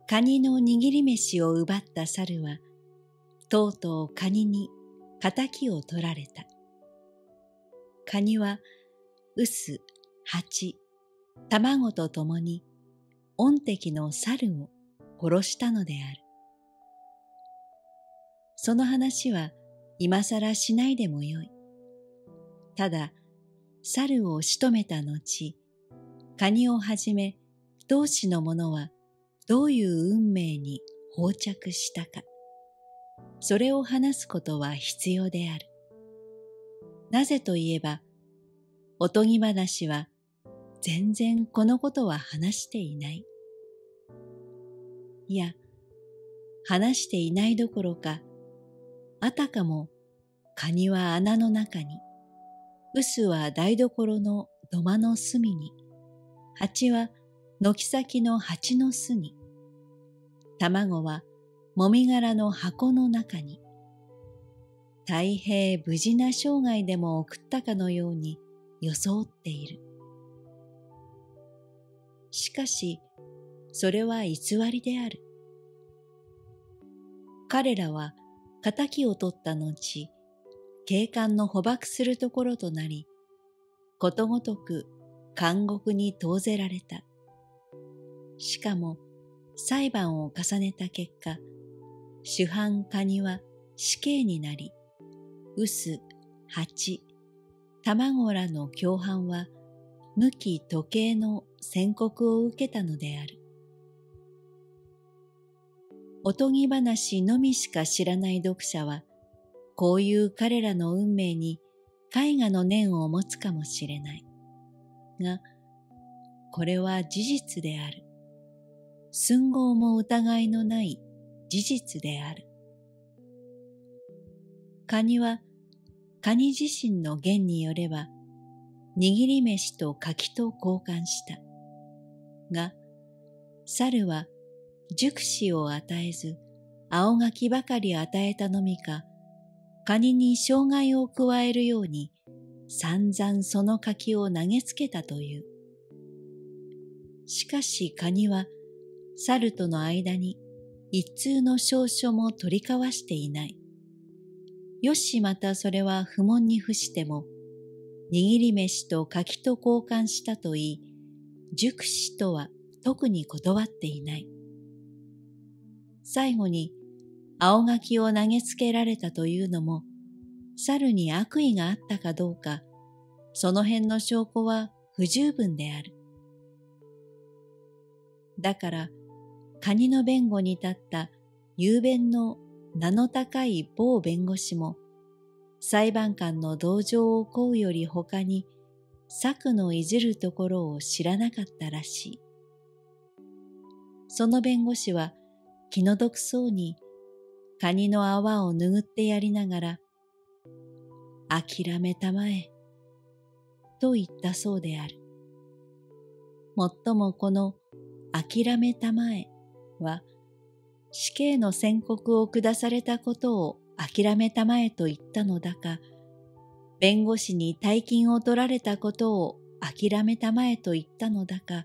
カニの握り飯を奪った猿はとうとうカニに仇を取られた。カニは、臼、蜂、卵と共に、御敵の猿を殺したのである。その話は今更しないでもよい。ただ、猿を仕留めた後、カニをはじめ同志の者はどういう運命に放着したか、それを話すことは必要である。なぜといえば、おとぎ話は全然このことは話していない。いや、話していないどころか、あたかもカニは穴の中に、臼は台所の土間の隅に、蜂は軒先の蜂の巣に、卵はもみ殻の箱の中に、太平無事な生涯でも送ったかのように装っている。しかし、それは偽りである。彼らは仇を取った後、警官の捕獲するところとなり、ことごとく監獄に投ぜられた。しかも裁判を重ねた結果、主犯カニは死刑になり、臼、蜂、卵らの共犯は無期時計の宣告を受けたのである。おとぎ話のみしか知らない読者は、こういう彼らの運命に絵画の念を持つかもしれない。が、これは事実である。寸合も疑いのない事実である。カニは、カニ自身の言によれば、握り飯と柿と交換した。が、猿は熟子を与えず、青柿ばかり与えたのみか、カニに障害を加えるように、散々その柿を投げつけたという。しかしカニは、猿との間に一通の証書も取り交わしていない。よしまたそれは不問に付しても、握り飯と柿と交換したといい、熟子とは特に断っていない。最後に青柿を投げつけられたというのも、猿に悪意があったかどうか、その辺の証拠は不十分である。だから、カニの弁護に立った雄弁の名の高い某弁護士も、裁判官の同情を請うより他に策のいずるところを知らなかったらしい。その弁護士は気の毒そうにカニの泡を拭ってやりながら、諦めたまえ、と言ったそうである。もっともこの諦めたまえは、死刑の宣告を下されたことを諦めたまえと言ったのだか、弁護士に大金を取られたことを諦めたまえと言ったのだか、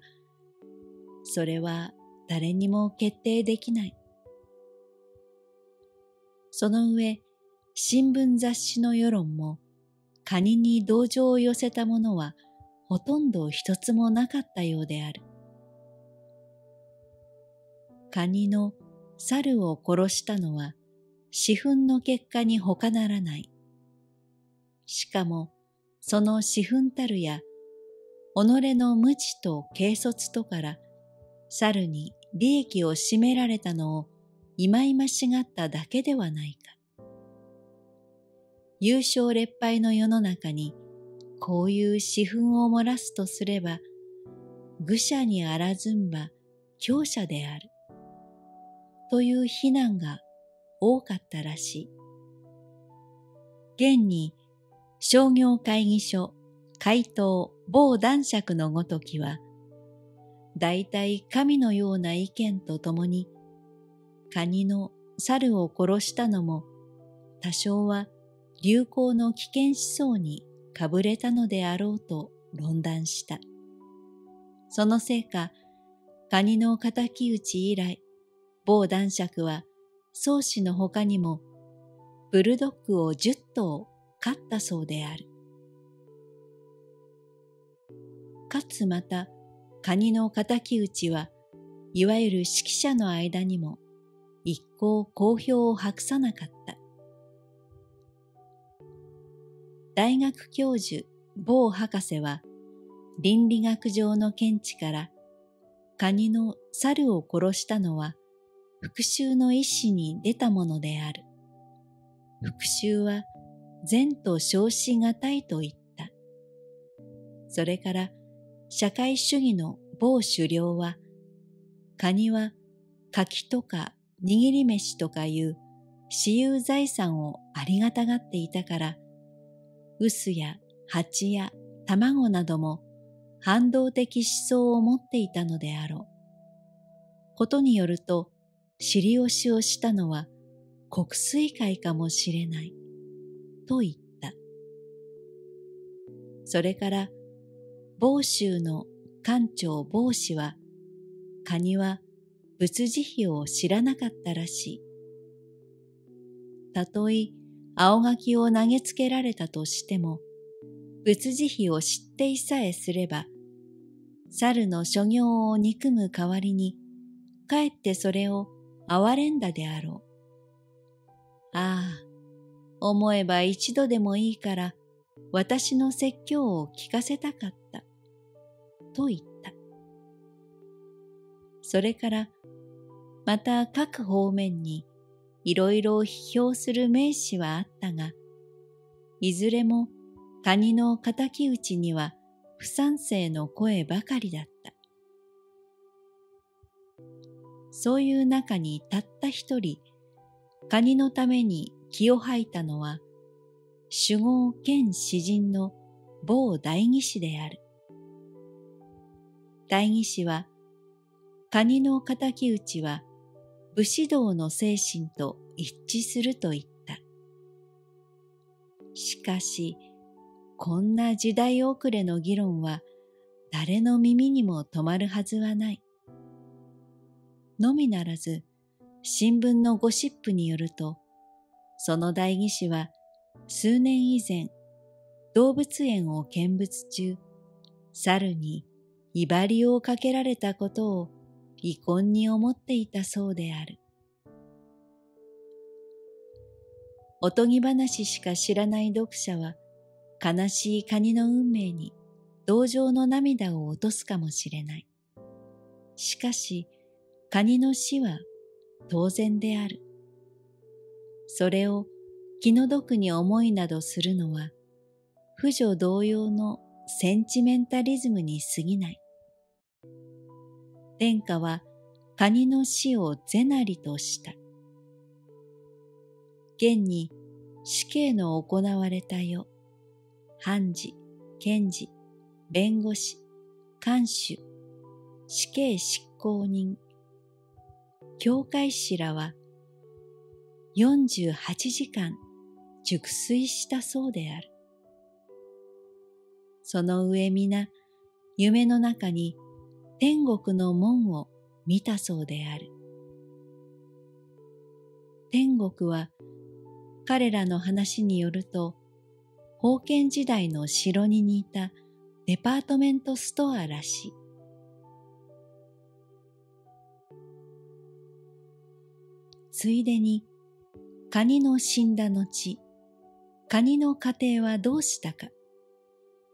それは誰にも決定できない。その上、新聞雑誌の世論も、カニに同情を寄せたものはほとんど一つもなかったようである。カニの猿を殺したのは、私憤の結果に他ならない。しかも、その私憤たるや、己の無知と軽率とから、猿に利益を占められたのをいまいましがっただけではないか。優勝劣敗の世の中にこういう私憤を漏らすとすれば、愚者にあらずんば強者である。という非難が多かったらしい。現に商業会議所回答某男爵のごときは、大体神のような意見とともにカニの猿を殺したのも多少は流行の危険思想にかぶれたのであろうと論断した。そのせいか、カニの敵討ち以来、某男爵は宗師の他にもブルドッグを十頭飼ったそうである。かつまた、カニの敵討ちは、いわゆる指揮者の間にも一向好評を博さなかった。大学教授某博士は倫理学上の見地からカニの猿を殺したのは復讐の意志に出たものである。復讐は善と称しがたいと言った。それから社会主義の某狩猟はカニは柿とか握り飯とかいう私有財産をありがたがっていたから、臼や蜂や卵なども反動的思想を持っていたのであろう。ことによると、尻押しをしたのは国水会かもしれない、と言った。それから、房州の館長坊氏は、カニは仏慈悲を知らなかったらしい。たとえ青柿を投げつけられたとしても、仏慈悲を知っていさえすれば、猿の所業を憎む代わりに、かえってそれを憐れんだであろう。ああ、思えば一度でもいいから、私の説教を聞かせたかった。と言った。それからまた各方面にいろいろ批評する名詞はあったが、いずれもカニの敵討ちには不賛成の声ばかりだった。そういう中にたった一人、カニのために気を吐いたのは、守護兼詩人の某大義士である。大義士は、カニの敵討ちは武士道の精神と一致すると言った。しかし、こんな時代遅れの議論は誰の耳にも止まるはずはない。のみならず、新聞のゴシップによると、その代議士は数年以前、動物園を見物中、猿に威張りをかけられたことを遺恨に思っていたそうである。おとぎ話しか知らない読者は、悲しいカニの運命に同情の涙を落とすかもしれない。しかし、カニの死は当然である。それを気の毒に思いなどするのは、不女同様のセンチメンタリズムに過ぎない。天下はカニの死を是なりとした。現に死刑の行われたよ。判事、検事、弁護士、監守、死刑執行人、教会士らは48時間熟睡したそうである。その上皆夢の中に天国の門を見たそうである。天国は彼らの話によると封建時代の城に似たデパートメントストアらしい。ついでにカニの死んだ後、カニの家庭はどうしたか、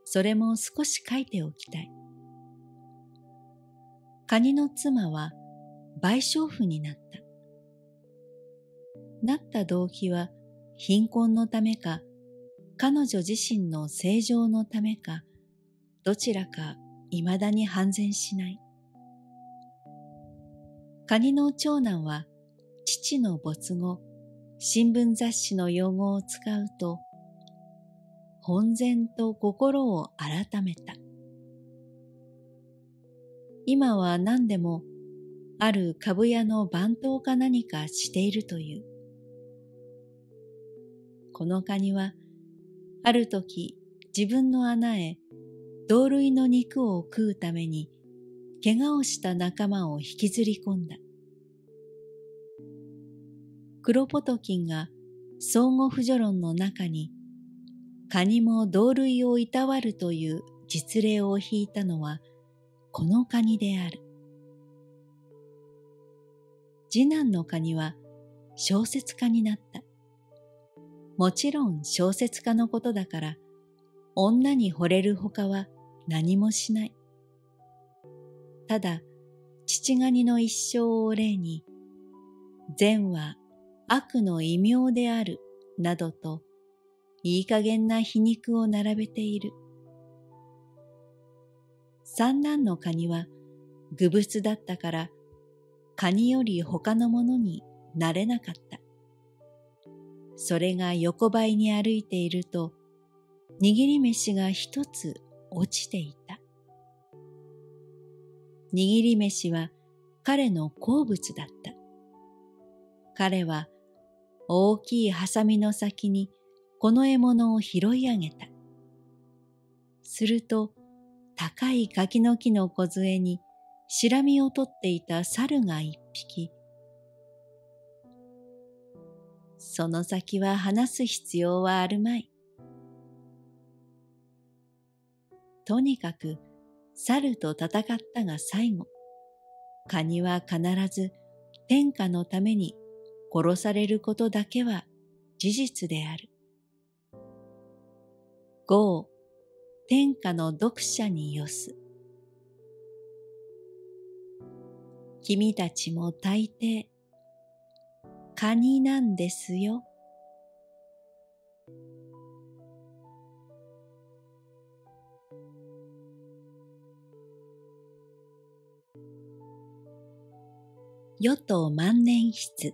それも少し書いておきたい。カニの妻は賠償婦になった。なった動機は貧困のためか、彼女自身の正常のためか、どちらか未だに判然しない。カニの長男は父の没後、新聞雑誌の用語を使うと、本然と心を改めた。今は何でも、ある株屋の番頭か何かしているという。このカニは、ある時自分の穴へ同類の肉を食うために怪我をした仲間を引きずり込んだ。クロポトキンが相互不助論の中にカニも同類をいたわるという実例を引いたのはこのカニである。次男のカニは小説家になった。もちろん小説家のことだから女に惚れるほかは何もしない。ただ父ガニの一生を例に善は悪の異名であるなどといい加減な皮肉を並べている。三男のカニは愚物だったからカニより他のものになれなかった。それが横ばいに歩いていると握り飯が一つ落ちていた。握り飯は彼の好物だった。彼は大きいハサミの先にこの獲物を拾い上げた。すると高い柿の木の梢にしらみを取っていた猿が一匹。その先は話す必要はあるまい。とにかく猿と戦ったが最後、カニは必ず天下のために殺されることだけは事実である。五、天下の読者によす。君たちも大抵、カニなんですよ。与党万年筆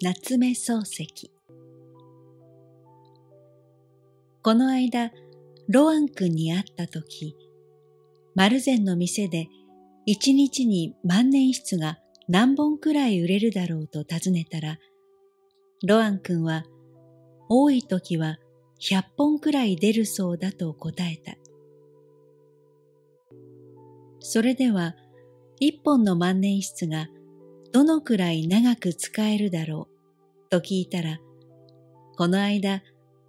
夏目漱石この間、ロアン君に会った時、マルゼンの店で一日に万年筆が何本くらい売れるだろうと尋ねたら、ロアン君は多い時は100本くらい出るそうだと答えた。それでは一本の万年筆がどのくらい長く使えるだろうと聞いたら、この間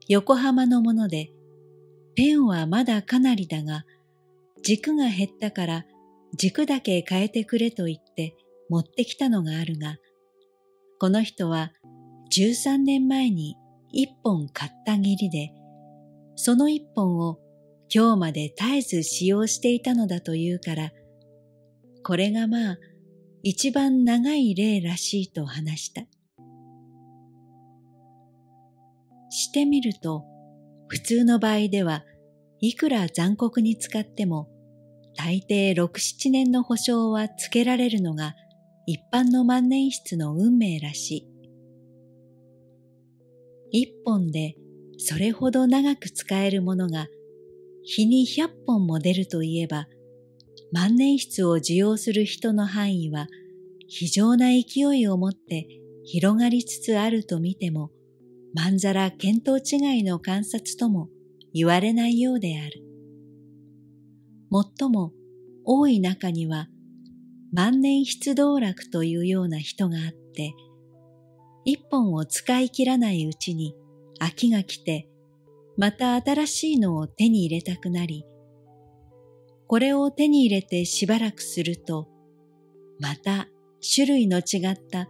横浜のもので、ペンはまだかなりだが、軸が減ったから軸だけ変えてくれと言って持ってきたのがあるが、この人は13年前に一本買ったぎりで、その一本を今日まで絶えず使用していたのだというから、これがまあ一番長い例らしいと話した。してみると、普通の場合ではいくら残酷に使っても大抵六七年の保証はつけられるのが一般の万年筆の運命らしい。一本でそれほど長く使えるものが日に百本も出るといえば万年筆を受容する人の範囲は非常な勢いを持って広がりつつあると見ても、まんざら見当違いの観察とも言われないようである。もっとも多い中には万年筆道楽というような人があって、一本を使い切らないうちに飽きが来て、また新しいのを手に入れたくなり、これを手に入れてしばらくすると、また種類の違った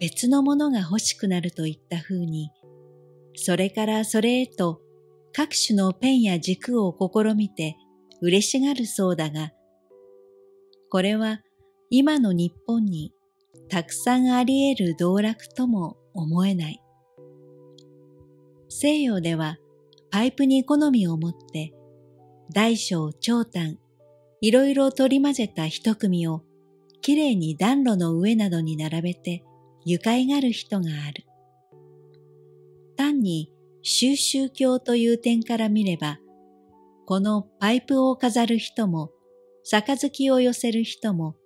別のものが欲しくなるといったふうに、それからそれへと各種のペンや軸を試みて嬉しがるそうだが、これは今の日本にたくさんあり得る道楽とも思えない。西洋ではパイプに好みを持って大小長短いろいろ取り混ぜた一組をきれいに暖炉の上などに並べて愉快がる人がある。単に収集鏡という点から見れば、このパイプを飾る人も、杯を寄せる人も、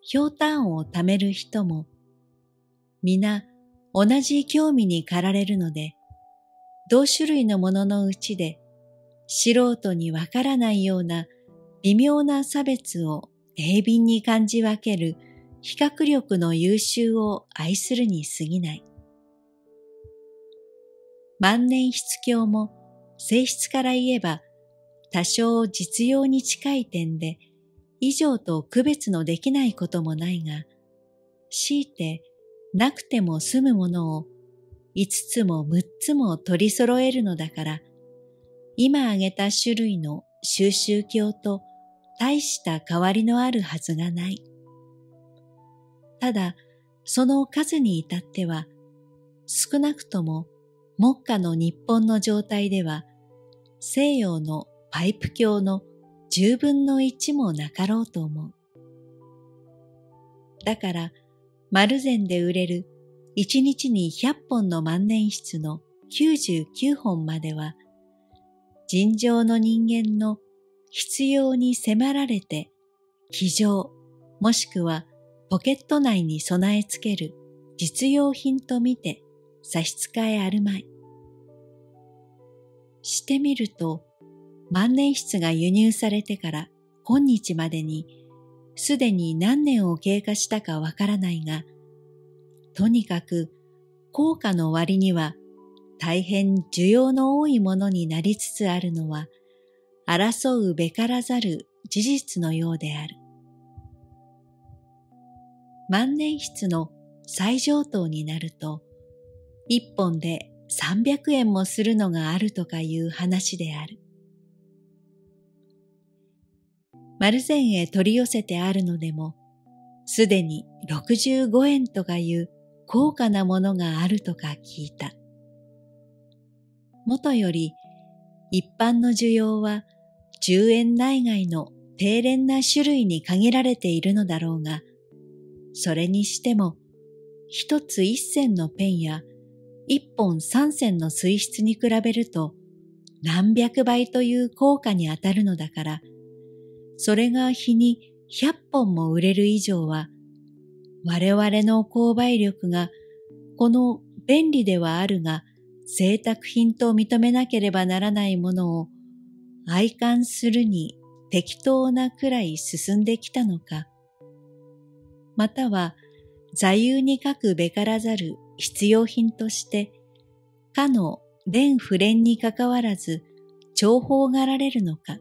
ひょうたんを貯める人も、皆同じ興味に駆られるので、同種類のもののうちで素人にわからないような微妙な差別を鋭敏に感じ分ける比較力の優秀を愛するに過ぎない。万年筆鏡も性質から言えば多少実用に近い点で以上と区別のできないこともないが、強いてなくても済むものを五つも六つも取り揃えるのだから、今挙げた種類の収集鏡と大した変わりのあるはずがない。ただ、その数に至っては、少なくとも目下の日本の状態では、西洋のパイプ鏡の十分の一もなかろうと思う。だから、丸善で売れる一日に100本の万年筆の99本までは、尋常の人間の必要に迫られて、机上もしくはポケット内に備え付ける実用品とみて差し支えあるまい。してみると、万年筆が輸入されてから今日までにすでに何年を経過したかわからないが、とにかく効果の割には大変需要の多いものになりつつあるのは争うべからざる事実のようである。万年筆の最上等になると、一本で300円もするのがあるとかいう話である。丸善へ取り寄せてあるのでも、すでに65円とかいう高価なものがあるとか聞いた。もとより一般の需要は10円内外の低廉な種類に限られているのだろうが、それにしても一つ一銭のペンや一本三銭の水質に比べると何百倍という効果に当たるのだから、それが日に百本も売れる以上は、我々の購買力がこの便利ではあるが贅沢品と認めなければならないものを愛感するに適当なくらい進んできたのか、または座右に書くべからざる必要品として、かの連不連にかかわらず重宝がられるのか、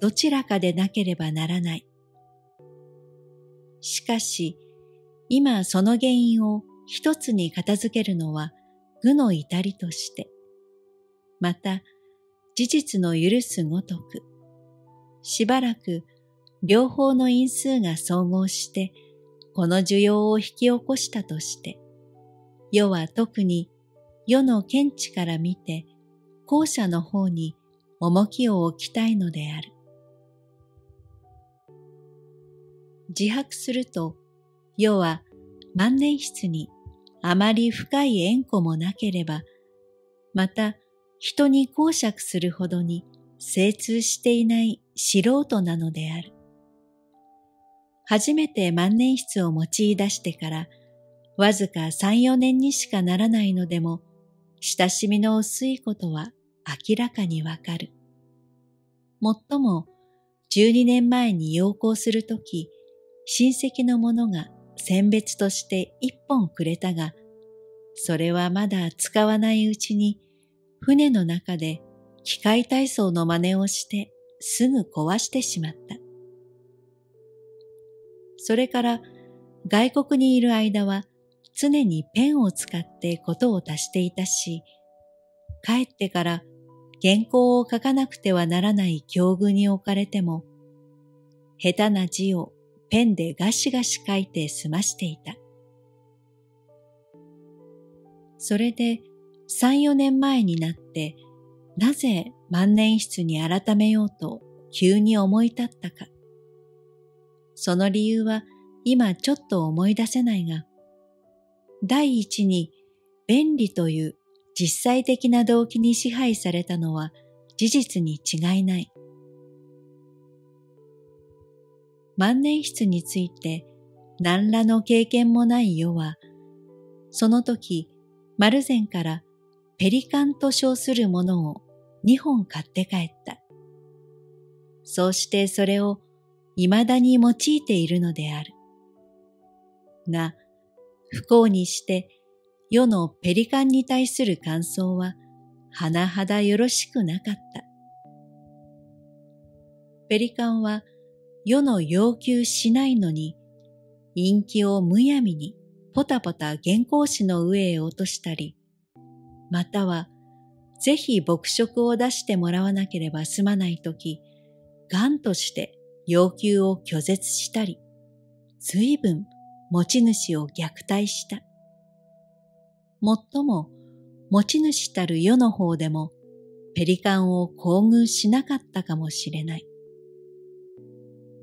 どちらかでなければならない。しかし、今その原因を一つに片付けるのは愚の至りとして、また事実の許すごとく、しばらく両方の因数が総合してこの需要を引き起こしたとして、世は特に世の見地から見て後者の方に重きを置きたいのである。自白すると、世は万年筆にあまり深い縁故もなければ、また人に講釈するほどに精通していない素人なのである。初めて万年筆を用い出してからわずか三四年にしかならないのでも親しみの薄いことは明らかにわかる。もっとも十二年前に要行するとき親戚の者が選別として一本くれたがそれはまだ使わないうちに船の中で機械体操の真似をしてすぐ壊してしまった。それから外国にいる間は常にペンを使ってことを足していたし、帰ってから原稿を書かなくてはならない境遇に置かれても、下手な字をペンでガシガシ書いて済ましていた。それで三四年前になって、なぜ万年筆に改めようと急に思い立ったか。その理由は今ちょっと思い出せないが、第一に便利という実際的な動機に支配されたのは事実に違いない。万年筆について何らの経験もない世は、その時、マルゼンからペリカンと称するものを2本買って帰った。そうしてそれを未だに用いているのである。が、不幸にして世のペリカンに対する感想は甚だよろしくなかった。ペリカンは世の要求しないのに陰気をむやみにポタポタ原稿紙の上へ落としたり、またはぜひ牧食を出してもらわなければ済まないとき、ガンとして要求を拒絶したり、随分持ち主を虐待した。もっとも持ち主たる世の方でもペリカンを厚遇しなかったかもしれない。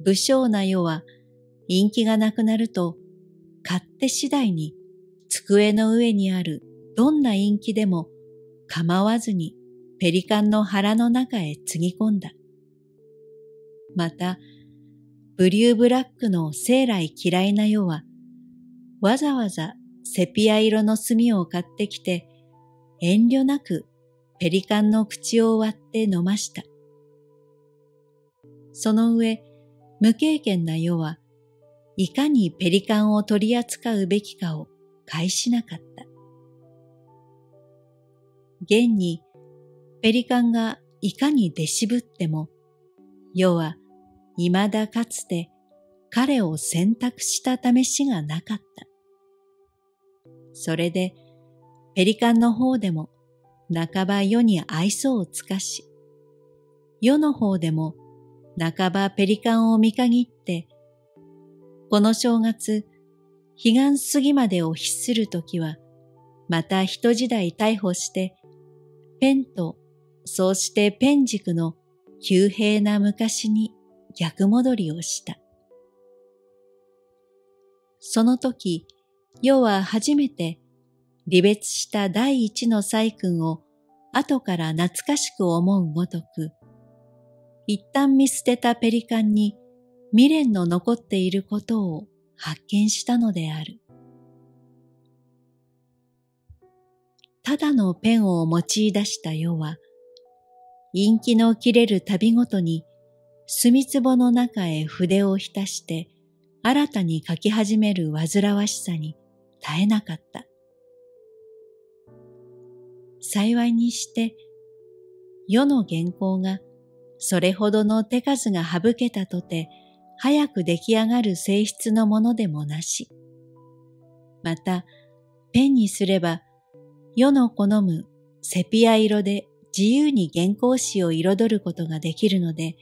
武将な世は陰気がなくなると勝手次第に机の上にあるどんな陰気でも構わずにペリカンの腹の中へつぎ込んだ。また、ブリューブラックの生来嫌いな世は、わざわざセピア色の墨を買ってきて、遠慮なくペリカンの口を割って飲ました。その上、無経験な世は、いかにペリカンを取り扱うべきかを返しなかった。現に、ペリカンがいかに出しぶっても、世は未だかつて彼を選択した試しがなかった。それで、ペリカンの方でも半ば世に愛想を尽かし、世の方でも半ばペリカンを見限って、この正月、彼岸過ぎまでを必するときは、また一時代逮捕して、ペンと、そうしてペン軸の旧平な昔に逆戻りをした。その時、世は初めて離別した第一の細君を後から懐かしく思うごとく、一旦見捨てたペリカンに未練の残っていることを発見したのである。ただのペンを用い出した世は、陰気の切れる旅ごとに墨壺の中へ筆を浸して新たに書き始める煩わしさに耐えなかった。幸いにして世の原稿がそれほどの手数が省けたとて早く出来上がる性質のものでもなし。また、ペンにすれば世の好むセピア色で自由に原稿紙を彩ることができるので、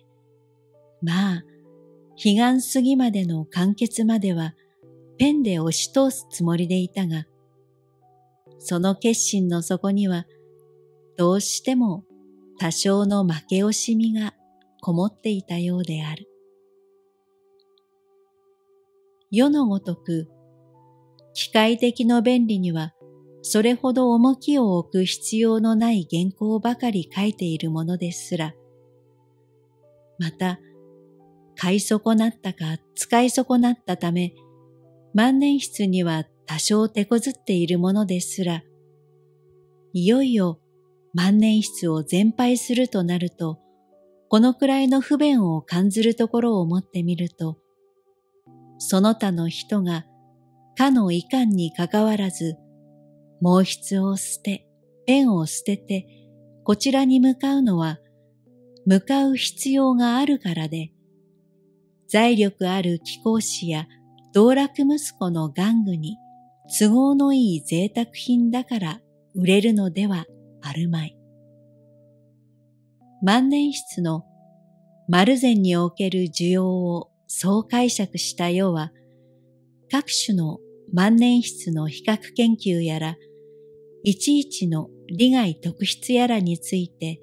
まあ、彼岸過ぎまでの完結まではペンで押し通すつもりでいたが、その決心の底にはどうしても多少の負け惜しみがこもっていたようである。世のごとく機械的の便利にはそれほど重きを置く必要のない原稿ばかり書いているものですら、また買い損なったか使い損なったため、万年筆には多少手こずっているものですら、いよいよ万年筆を全廃するとなると、このくらいの不便を感じるところを思ってみると、その他の人がかの遺憾にかかわらず、毛筆を捨て、ペンを捨てて、こちらに向かうのは、向かう必要があるからで、財力ある貴公子や道楽息子の玩具に都合のいい贅沢品だから売れるのではあるまい。万年筆の丸善における需要をそう解釈した世は、各種の万年筆の比較研究やら、いちいちの利害特筆やらについて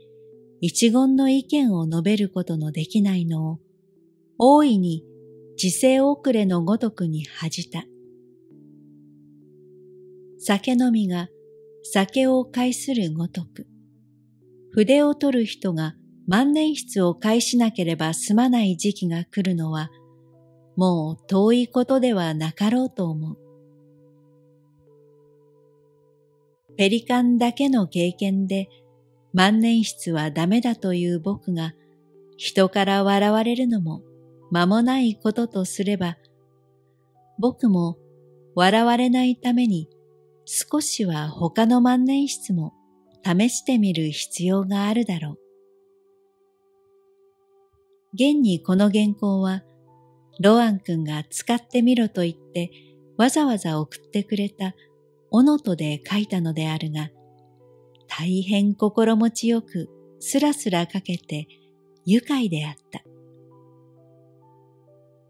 一言の意見を述べることのできないのを大いに時世遅れのごとくに恥じた。酒飲みが酒を介するごとく、筆を取る人が万年筆を介しなければ済まない時期が来るのは、もう遠いことではなかろうと思う。ペリカンだけの経験で万年筆はダメだという僕が人から笑われるのも間もないこととすれば、僕も笑われないために少しは他の万年筆も試してみる必要があるだろう。現にこの原稿は、ロアン君が使ってみろと言ってわざわざ送ってくれたオノトで書いたのであるが、大変心持ちよくスラスラかけて愉快であった。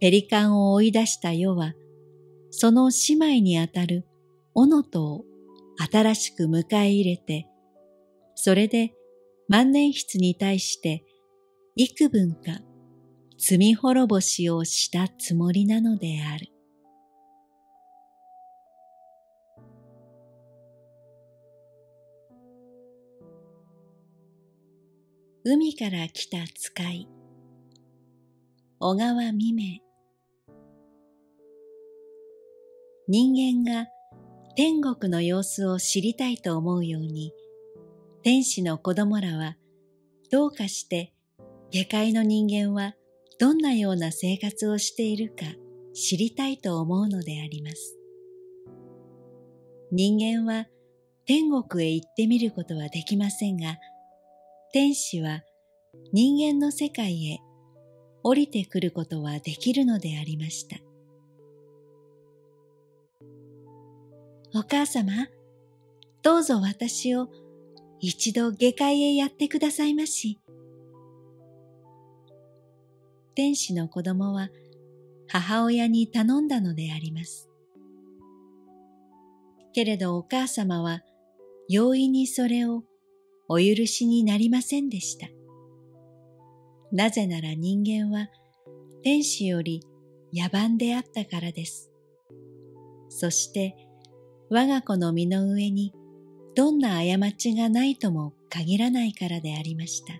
ペリカンを追い出した世は、その姉妹にあたるオノトを新しく迎え入れて、それで万年筆に対して幾分か罪滅ぼしをしたつもりなのである。海から来た使い、小川未明。人間が天国の様子を知りたいと思うように、天使の子供らはどうかして下界の人間はどんなような生活をしているか知りたいと思うのであります。人間は天国へ行ってみることはできませんが、天使は人間の世界へ降りてくることはできるのでありました。お母様、どうぞ私を一度下界へやってくださいまし。天使の子供は母親に頼んだのであります。けれどお母様は容易にそれをお許しになりませんでした。なぜなら人間は天使より野蛮であったからです。そして我が子の身の上にどんな過ちがないとも限らないからでありました。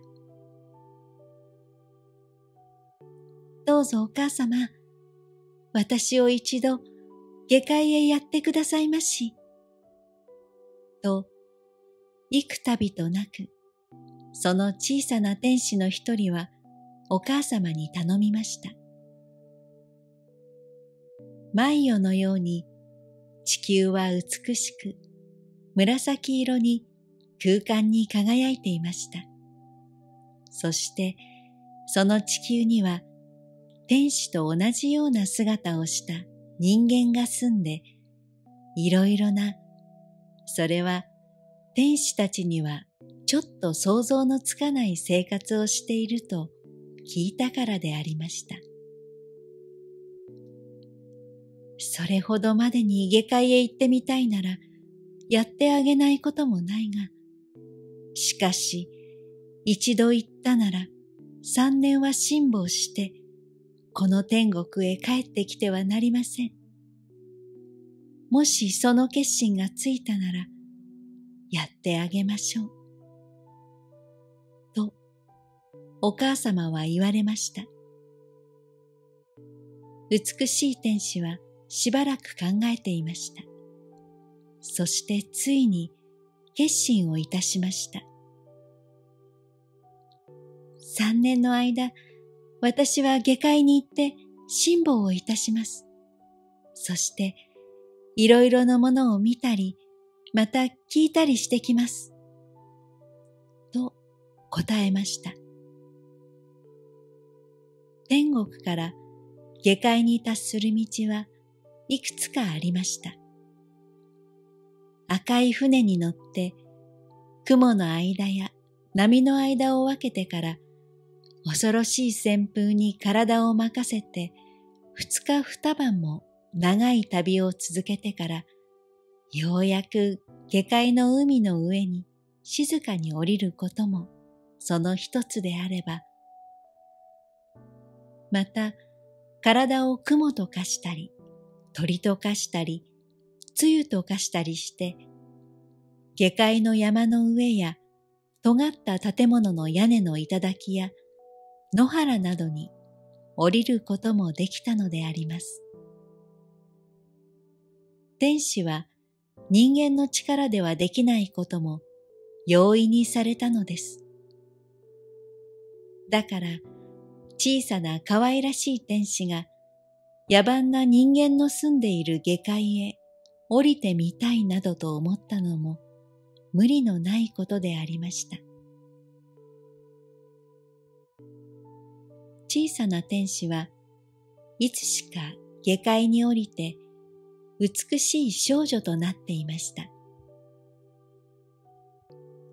どうぞお母様、私を一度下界へやってくださいまし。と、幾度となく、その小さな天使の一人はお母様に頼みました。毎夜のように地球は美しく紫色に空間に輝いていました。そしてその地球には天使と同じような姿をした人間が住んでいろいろなそれは天使たちにはちょっと想像のつかない生活をしていると聞いたからでありました。それほどまでに下界へ行ってみたいなら、やってあげないこともないが、しかし、一度行ったなら、三年は辛抱して、この天国へ帰ってきてはなりません。もしその決心がついたなら、やってあげましょう。と、お母様は言われました。美しい天使はしばらく考えていました。そしてついに決心をいたしました。三年の間、私は下界に行って辛抱をいたします。そして、いろいろなものを見たり、また聞いたりしてきます。と答えました。天国から下界に達する道はいくつかありました。赤い船に乗って雲の間や波の間を分けてから恐ろしい旋風に体を任せて二日二晩も長い旅を続けてからようやく下界の海の上に静かに降りることもその一つであればまた体を雲と化したり鳥と化したり、露と化したりして、下界の山の上や、尖った建物の屋根の頂や、野原などに降りることもできたのであります。天使は人間の力ではできないことも容易にされたのです。だから小さな可愛らしい天使が野蛮な人間の住んでいる下界へ降りてみたいなどと思ったのも無理のないことでありました。小さな天使はいつしか下界に降りて美しい少女となっていました。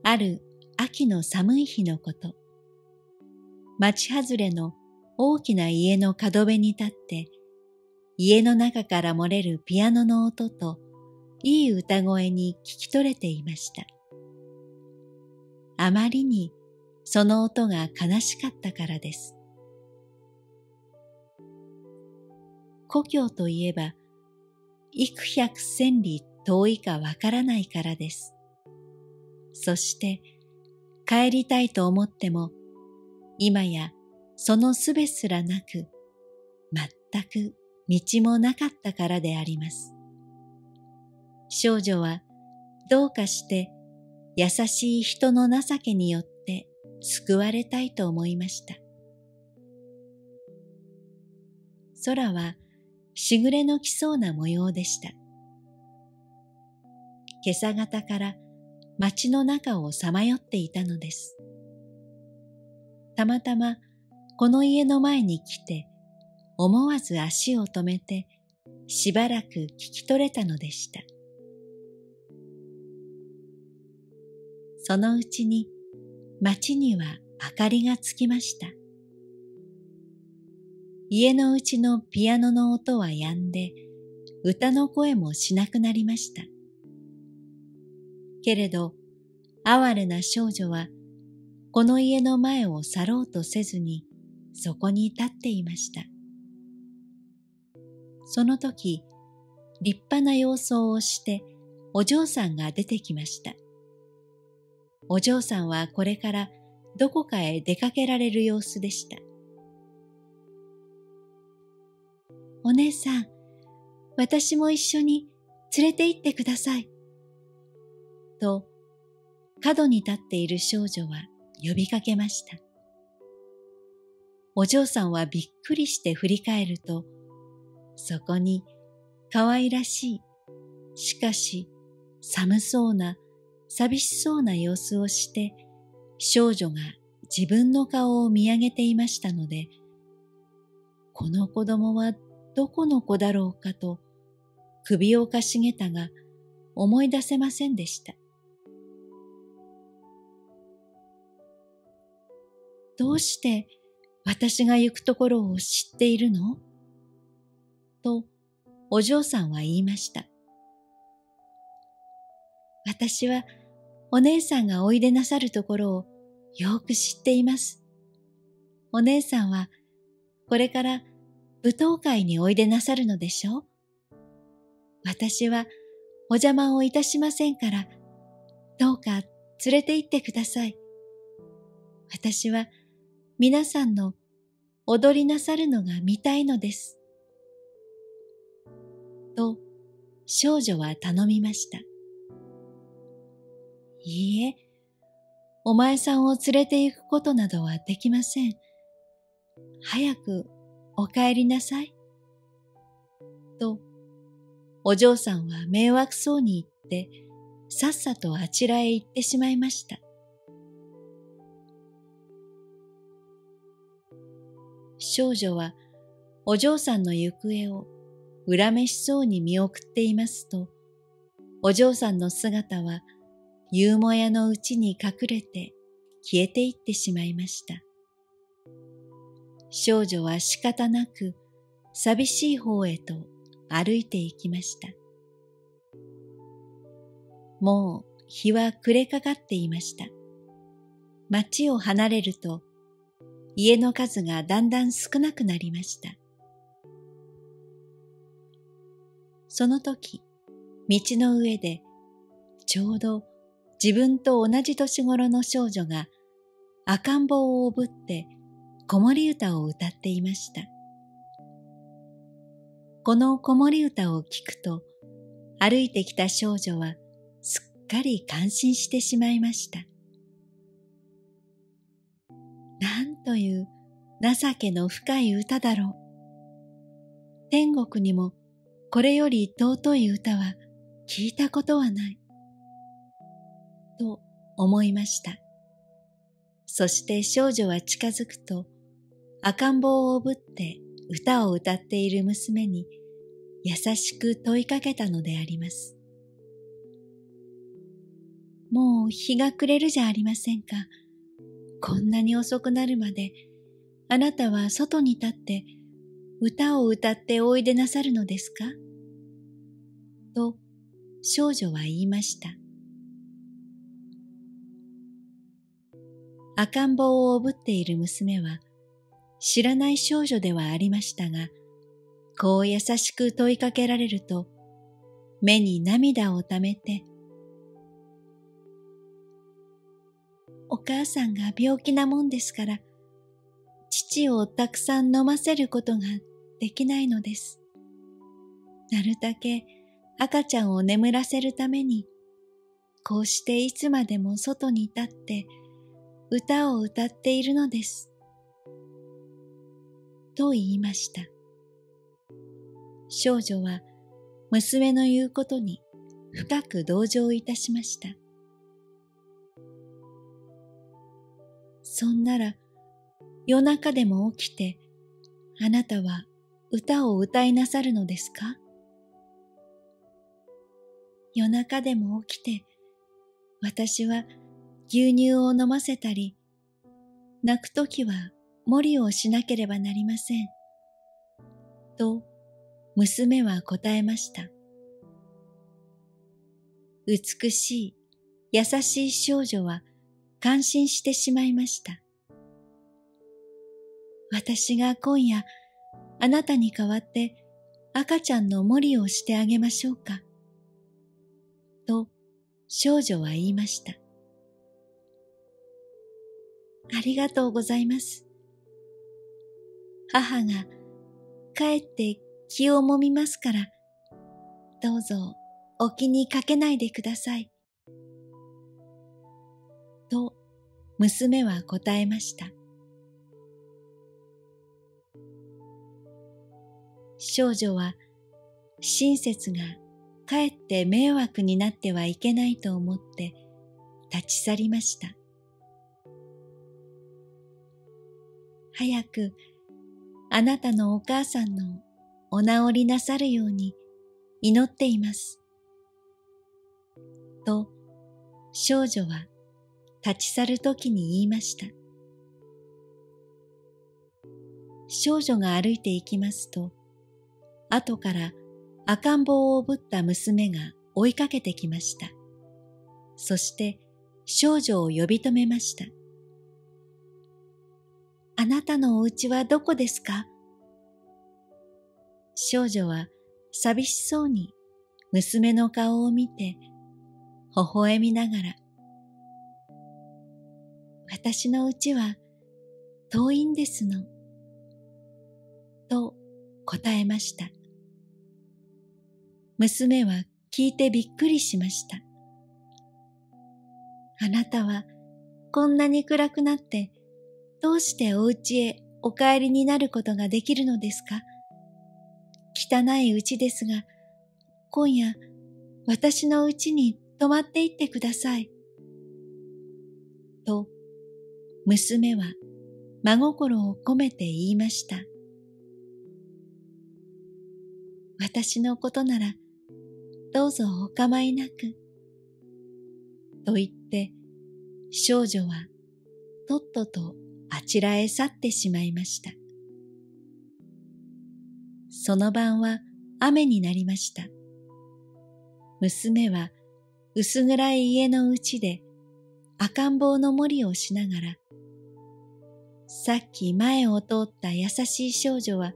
ある秋の寒い日のこと、町外れの大きな家の角辺に立って家の中から漏れるピアノの音といい歌声に聞き取れていました。あまりにその音が悲しかったからです。故郷といえば、幾百千里遠いかわからないからです。そして帰りたいと思っても、今やそのすべすらなく、全く道もなかったからであります。少女はどうかして優しい人の情けによって救われたいと思いました。空はしぐれの来そうな模様でした。今朝方から街の中をさまよっていたのです。たまたまこの家の前に来て思わず足を止めてしばらく聞き取れたのでした。そのうちに町には明かりがつきました。家のうちのピアノの音は止んで、歌の声もしなくなりました。けれど、哀れな少女は、この家の前を去ろうとせずに、そこに立っていました。その時、立派な様相をして、お嬢さんが出てきました。お嬢さんはこれからどこかへ出かけられる様子でした。お姉さん、私も一緒に連れて行ってください。と、角に立っている少女は呼びかけました。お嬢さんはびっくりして振り返ると、そこに可愛らしい、しかし寒そうな、寂しそうな様子をして、少女が自分の顔を見上げていましたので、この子供はどこの子だろうかと首をかしげたが思い出せませんでした。どうして私が行くところを知っているの？とお嬢さんは言いました。私はお姉さんがおいでなさるところをよく知っています。お姉さんはこれから舞踏会においでなさるのでしょう私はお邪魔をいたしませんから、どうか連れて行ってください。私は皆さんの踊りなさるのが見たいのです。と少女は頼みました。いいえ、お前さんを連れて行くことなどはできません。早くお帰りなさい。と、お嬢さんは迷惑そうに言って、さっさとあちらへ行ってしまいました。少女はお嬢さんの行方を恨めしそうに見送っていますと、お嬢さんの姿は夕もやのうちに隠れて消えていってしまいました。少女は仕方なく寂しい方へと歩いて行きました。もう日は暮れかかっていました。町を離れると家の数がだんだん少なくなりました。その時、道の上でちょうど自分と同じ年頃の少女が赤ん坊をおぶって子守歌を歌っていました。この子守歌を聞くと歩いてきた少女はすっかり感心してしまいました。なんという情けの深い歌だろう。天国にもこれより尊い歌は聞いたことはない。と思いました。そして少女は近づくと赤ん坊をおぶって歌を歌っている娘に優しく問いかけたのであります。もう日が暮れるじゃありませんか。こんなに遅くなるまであなたは外に立って歌を歌っておいでなさるのですか？と少女は言いました。赤ん坊をおぶっている娘は知らない少女ではありましたが、こう優しく問いかけられると、目に涙をためて、お母さんが病気なもんですから、父をたくさん飲ませることができないのです。なるだけ赤ちゃんを眠らせるために、こうしていつまでも外に立って歌を歌っているのです。と言いました。少女は娘の言うことに深く同情いたしました。そんなら夜中でも起きてあなたは歌を歌いなさるのですか？夜中でも起きて私は牛乳を飲ませたり泣くときは森をしなければなりません。と娘は答えました。美しい、優しい少女は感心してしまいました。私が今夜あなたに代わって赤ちゃんの森をしてあげましょうか。と少女は言いました。ありがとうございます。母が帰って気をもみますから、どうぞお気にかけないでください。と娘は答えました。少女は親切がかえって迷惑になってはいけないと思って立ち去りました。早くあなたのお母さんのお治りなさるように祈っています。と少女は立ち去るときに言いました。少女が歩いていきますと、後から赤ん坊をぶった娘が追いかけてきました。そして少女を呼び止めました。あなたのお家はどこですか？少女は寂しそうに娘の顔を見て微笑みながら私の家は遠いんですのと答えました。娘は聞いてびっくりしました。あなたはこんなに暗くなってどうしてお家へお帰りになることができるのですか汚い家ですが、今夜私の家に泊まって行ってください。と、娘は真心を込めて言いました。私のことならどうぞお構いなく。と言って少女はとっととあちらへ去ってしまいました。その晩は雨になりました。娘は薄暗い家のうちで赤ん坊の森をしながら、さっき前を通った優しい少女は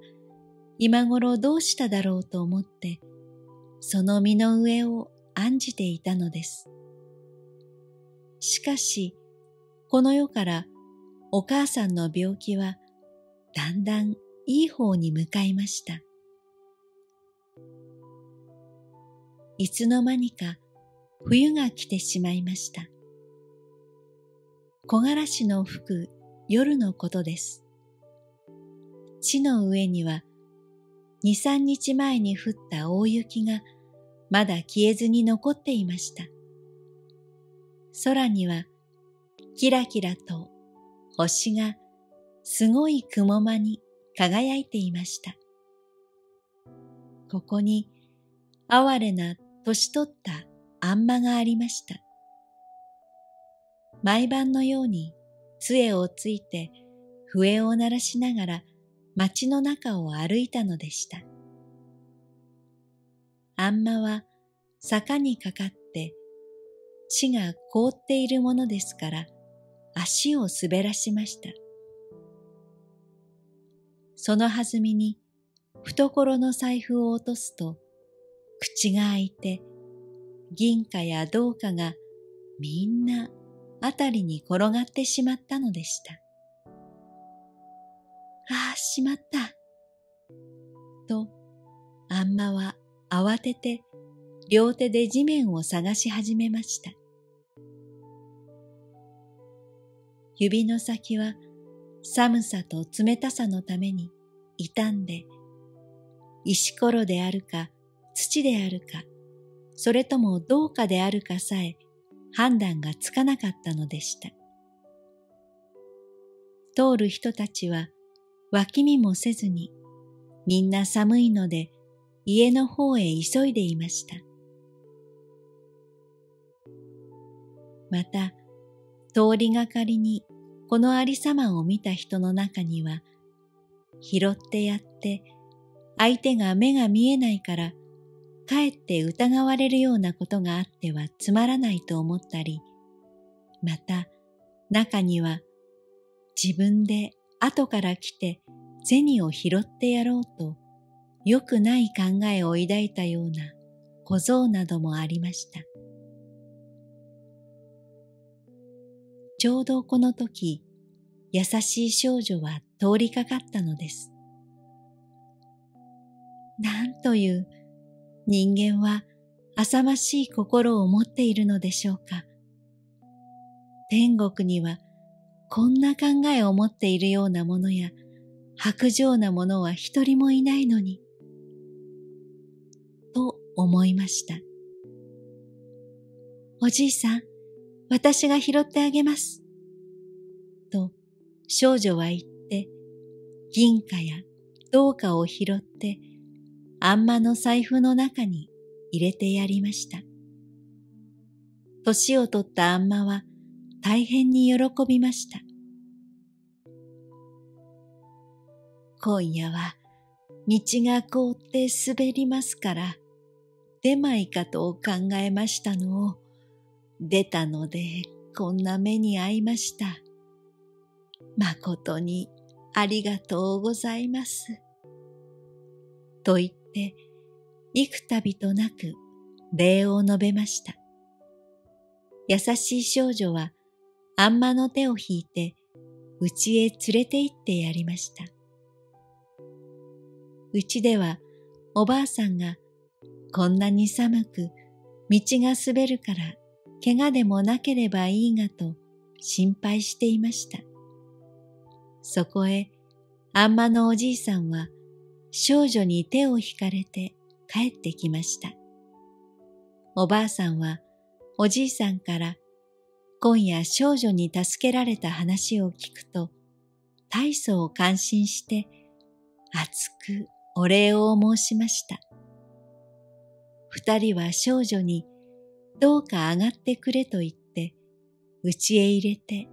今頃どうしただろうと思ってその身の上を案じていたのです。しかし、この世からお母さんの病気はだんだんいい方に向かいました。いつの間にか冬が来てしまいました。木枯らしの吹く夜のことです。地の上には二三日前に降った大雪がまだ消えずに残っていました。空にはキラキラと星がすごい雲間に輝いていました。ここに哀れな年取ったあんまがありました。毎晩のように杖をついて笛を鳴らしながら街の中を歩いたのでした。あんまは坂にかかって地が凍っているものですから足を滑らしました。その弾みに懐の財布を落とすと口が開いて銀貨や銅貨がみんなあたりに転がってしまったのでした。ああ、しまった。と、あんまは慌てて両手で地面を探し始めました。指の先は寒さと冷たさのために傷んで、石ころであるか土であるか、それとも銅貨であるかさえ判断がつかなかったのでした。通る人たちは脇見もせずにみんな寒いので家の方へ急いでいました。また、通りがかりにこのありさまを見た人の中には、拾ってやって相手が目が見えないからかえって疑われるようなことがあってはつまらないと思ったり、また中には自分で後から来て銭を拾ってやろうと良くない考えを抱いたような小僧などもありました。ちょうどこの時、優しい少女は通りかかったのです。なんという人間は浅ましい心を持っているのでしょうか。天国にはこんな考えを持っているようなものや白状なものは一人もいないのに、思いました。おじいさん、私が拾ってあげます。と少女は言って、銀貨や銅貨を拾ってあんまの財布の中に入れてやりました。年を取ったあんまは大変に喜びました。今夜は道が凍って滑りますから、出まいかと考えましたのを、出たのでこんな目に遭いました。誠にありがとうございます。と言って幾度となく礼を述べました。優しい少女はあんまの手を引いて家へ連れて行ってやりました。うちではおばあさんがこんなに寒く道が滑るから怪我でもなければいいがと心配していました。そこへあんまのおじいさんは少女に手を引かれて帰ってきました。おばあさんはおじいさんから今夜少女に助けられた話を聞くと大層感心して熱くお礼を申しました。二人は少女にどうか上がってくれと言って家へ入れて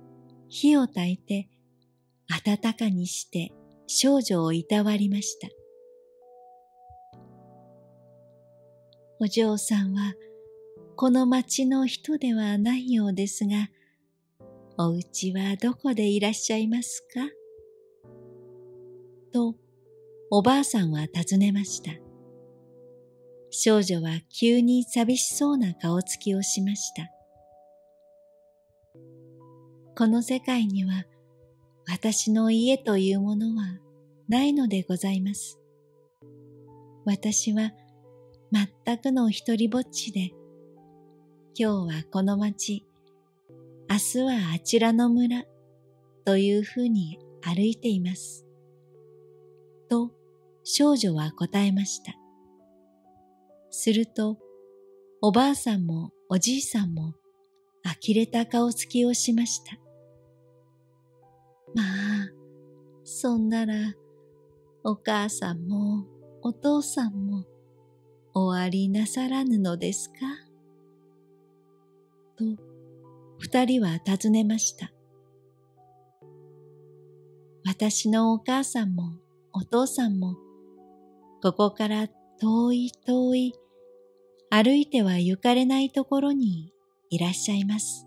火を焚いて暖かにして少女をいたわりました。お嬢さんはこの町の人ではないようですが、お家はどこでいらっしゃいますか？と、おばあさんは尋ねました。少女は急に寂しそうな顔つきをしました。この世界には私の家というものはないのでございます。私は全くの一りぼっちで、今日はこの町、明日はあちらの村というふうに歩いています。と少女は答えました。すると、おばあさんもおじいさんも呆れた顔つきをしました。まあ、そんなら、お母さんもお父さんもおありなさらぬのですか？と二人は尋ねました。私のお母さんもお父さんもここから遠い遠い歩いては行かれないところにいらっしゃいます。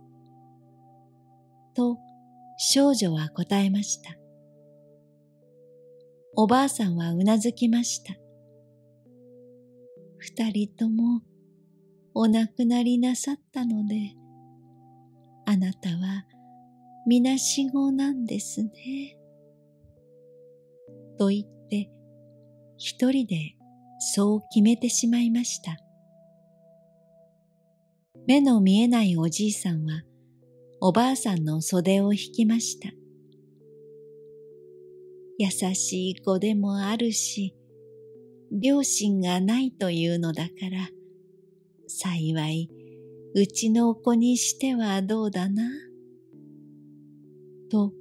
と少女は答えました。おばあさんはうなずきました。二人ともお亡くなりなさったので、あなたはみなしごなんですね。と言って一人でそう決めてしまいました。目の見えないおじいさんはおばあさんの袖を引きました。優しい子でもあるし、両親がないというのだから、幸い、うちの子にしてはどうだな。と、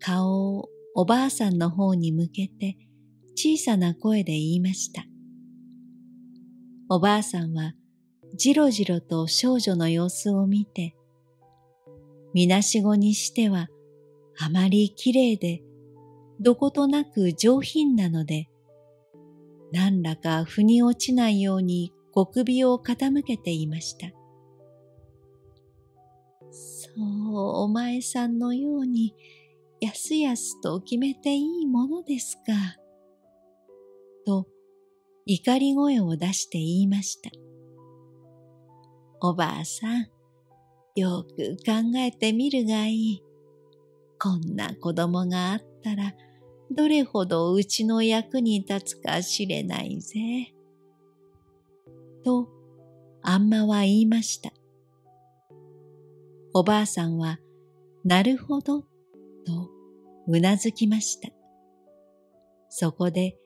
顔をおばあさんの方に向けて小さな声で言いました。おばあさんはじろじろと少女の様子を見て、みなしごにしてはあまりきれいで、どことなく上品なので、何らか腑に落ちないように小首を傾けていました。そう、お前さんのように、やすやすと決めていいものですか。と、怒り声を出して言いました。おばあさん、よく考えてみるがいい。こんな子供があったら、どれほどうちの役に立つか知れないぜ。と、あんまは言いました。おばあさんは、なるほど、とうなずきました。そこで、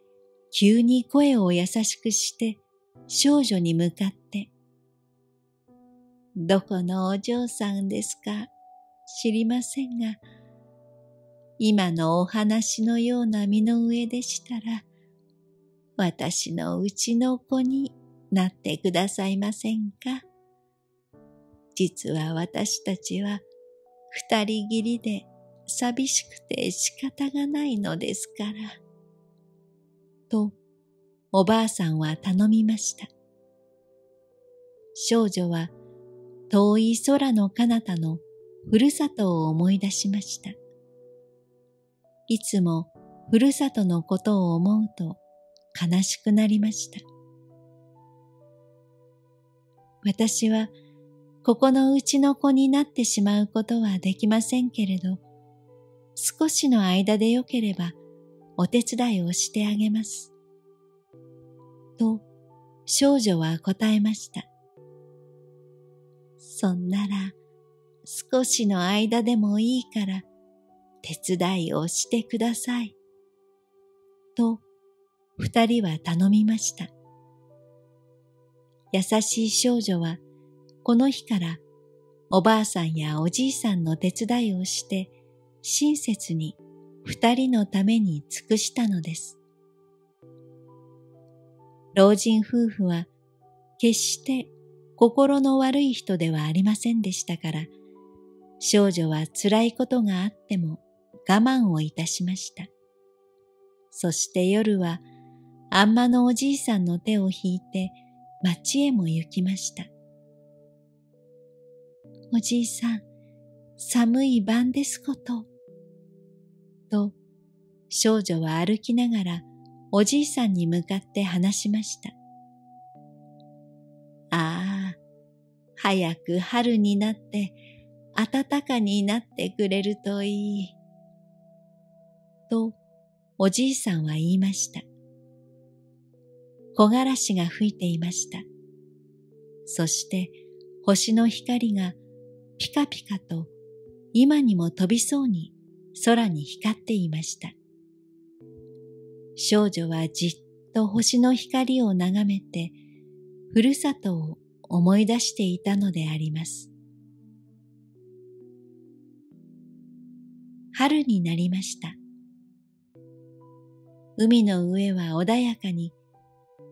急に声を優しくして少女に向かって、どこのお嬢さんですか？知りませんが、今のお話のような身の上でしたら、私のうちの子になってくださいませんか？実は私たちは二人きりで寂しくて仕方がないのですから。と、おばあさんは頼みました。少女は遠い空の彼方のふるさとを思い出しました。いつもふるさとのことを思うと悲しくなりました。私はここのうちの子になってしまうことはできませんけれど、少しの間でよければお手伝いをしてあげます。と少女は答えました。そんなら少しの間でもいいから手伝いをしてください。と二人は頼みました。優しい少女はこの日からおばあさんやおじいさんの手伝いをして親切に二人のために尽くしたのです。老人夫婦は決して心の悪い人ではありませんでしたから、少女は辛いことがあっても我慢をいたしました。そして夜はあんまのおじいさんの手を引いて町へも行きました。おじいさん、寒い晩ですこと。と、少女は歩きながらおじいさんに向かって話しました。ああ、早く春になって暖かになってくれるといい。と、おじいさんは言いました。木枯らしが吹いていました。そして星の光がピカピカと今にも飛びそうに空に光っていました。少女はじっと星の光を眺めて、ふるさとを思い出していたのであります。春になりました。海の上は穏やかに、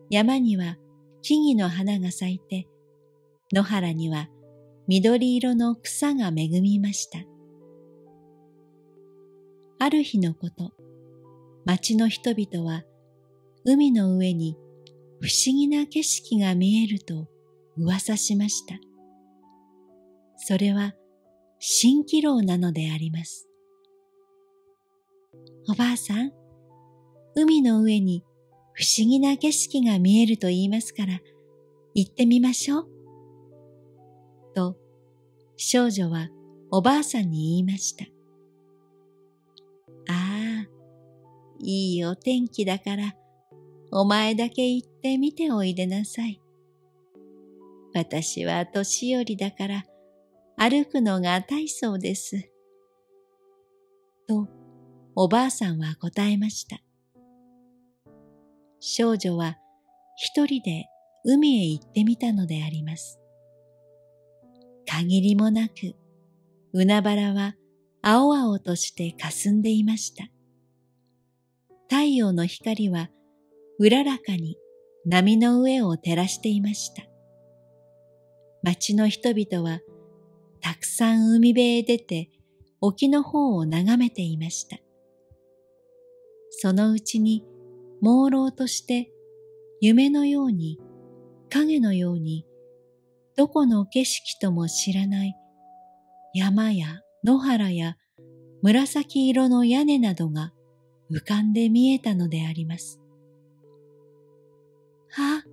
山には木々の花が咲いて、野原には緑色の草が恵みました。ある日のこと、町の人々は海の上に不思議な景色が見えると噂しました。それは蜃気楼なのであります。おばあさん、海の上に不思議な景色が見えると言いますから、行ってみましょう。と少女はおばあさんに言いました。ああ、いいお天気だから、お前だけ行ってみておいでなさい。私は年寄りだから歩くのが大層です。と、おばあさんは答えました。少女は一人で海へ行ってみたのであります。限りもなく、海原は青々として霞んでいました。太陽の光はうららかに波の上を照らしていました。町の人々はたくさん海辺へ出て沖の方を眺めていました。そのうちに朦朧として夢のように、影のように、どこの景色とも知らない山や野原や紫色の屋根などが浮かんで見えたのであります。あ、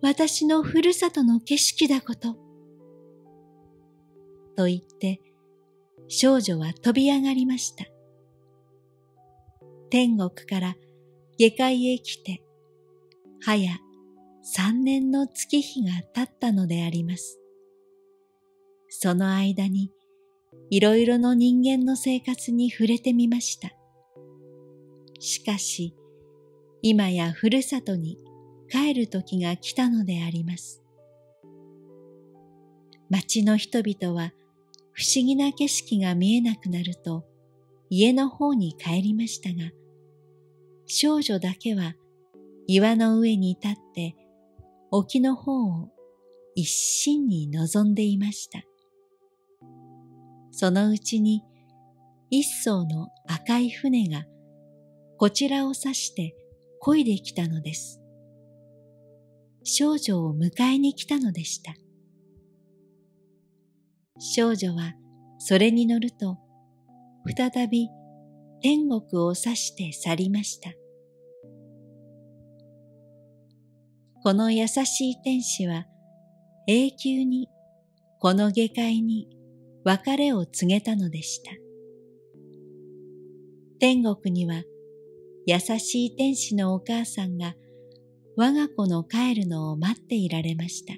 私のふるさとの景色だこと。と言って少女は飛び上がりました。天国から下界へ来て、はや三年の月日が経ったのであります。その間にいろいろの人間の生活に触れてみました。しかし、今やふるさとに帰る時が来たのであります。町の人々は不思議な景色が見えなくなると家の方に帰りましたが、少女だけは岩の上に立って沖の方を一心に望んでいました。そのうちに一艘の赤い船がこちらを指して漕いできたのです。少女を迎えに来たのでした。少女はそれに乗ると、再び天国を指して去りました。この優しい天使は永久にこの下界に別れを告げたのでした。天国には優しい天使のお母さんが我が子の帰るのを待っていられました。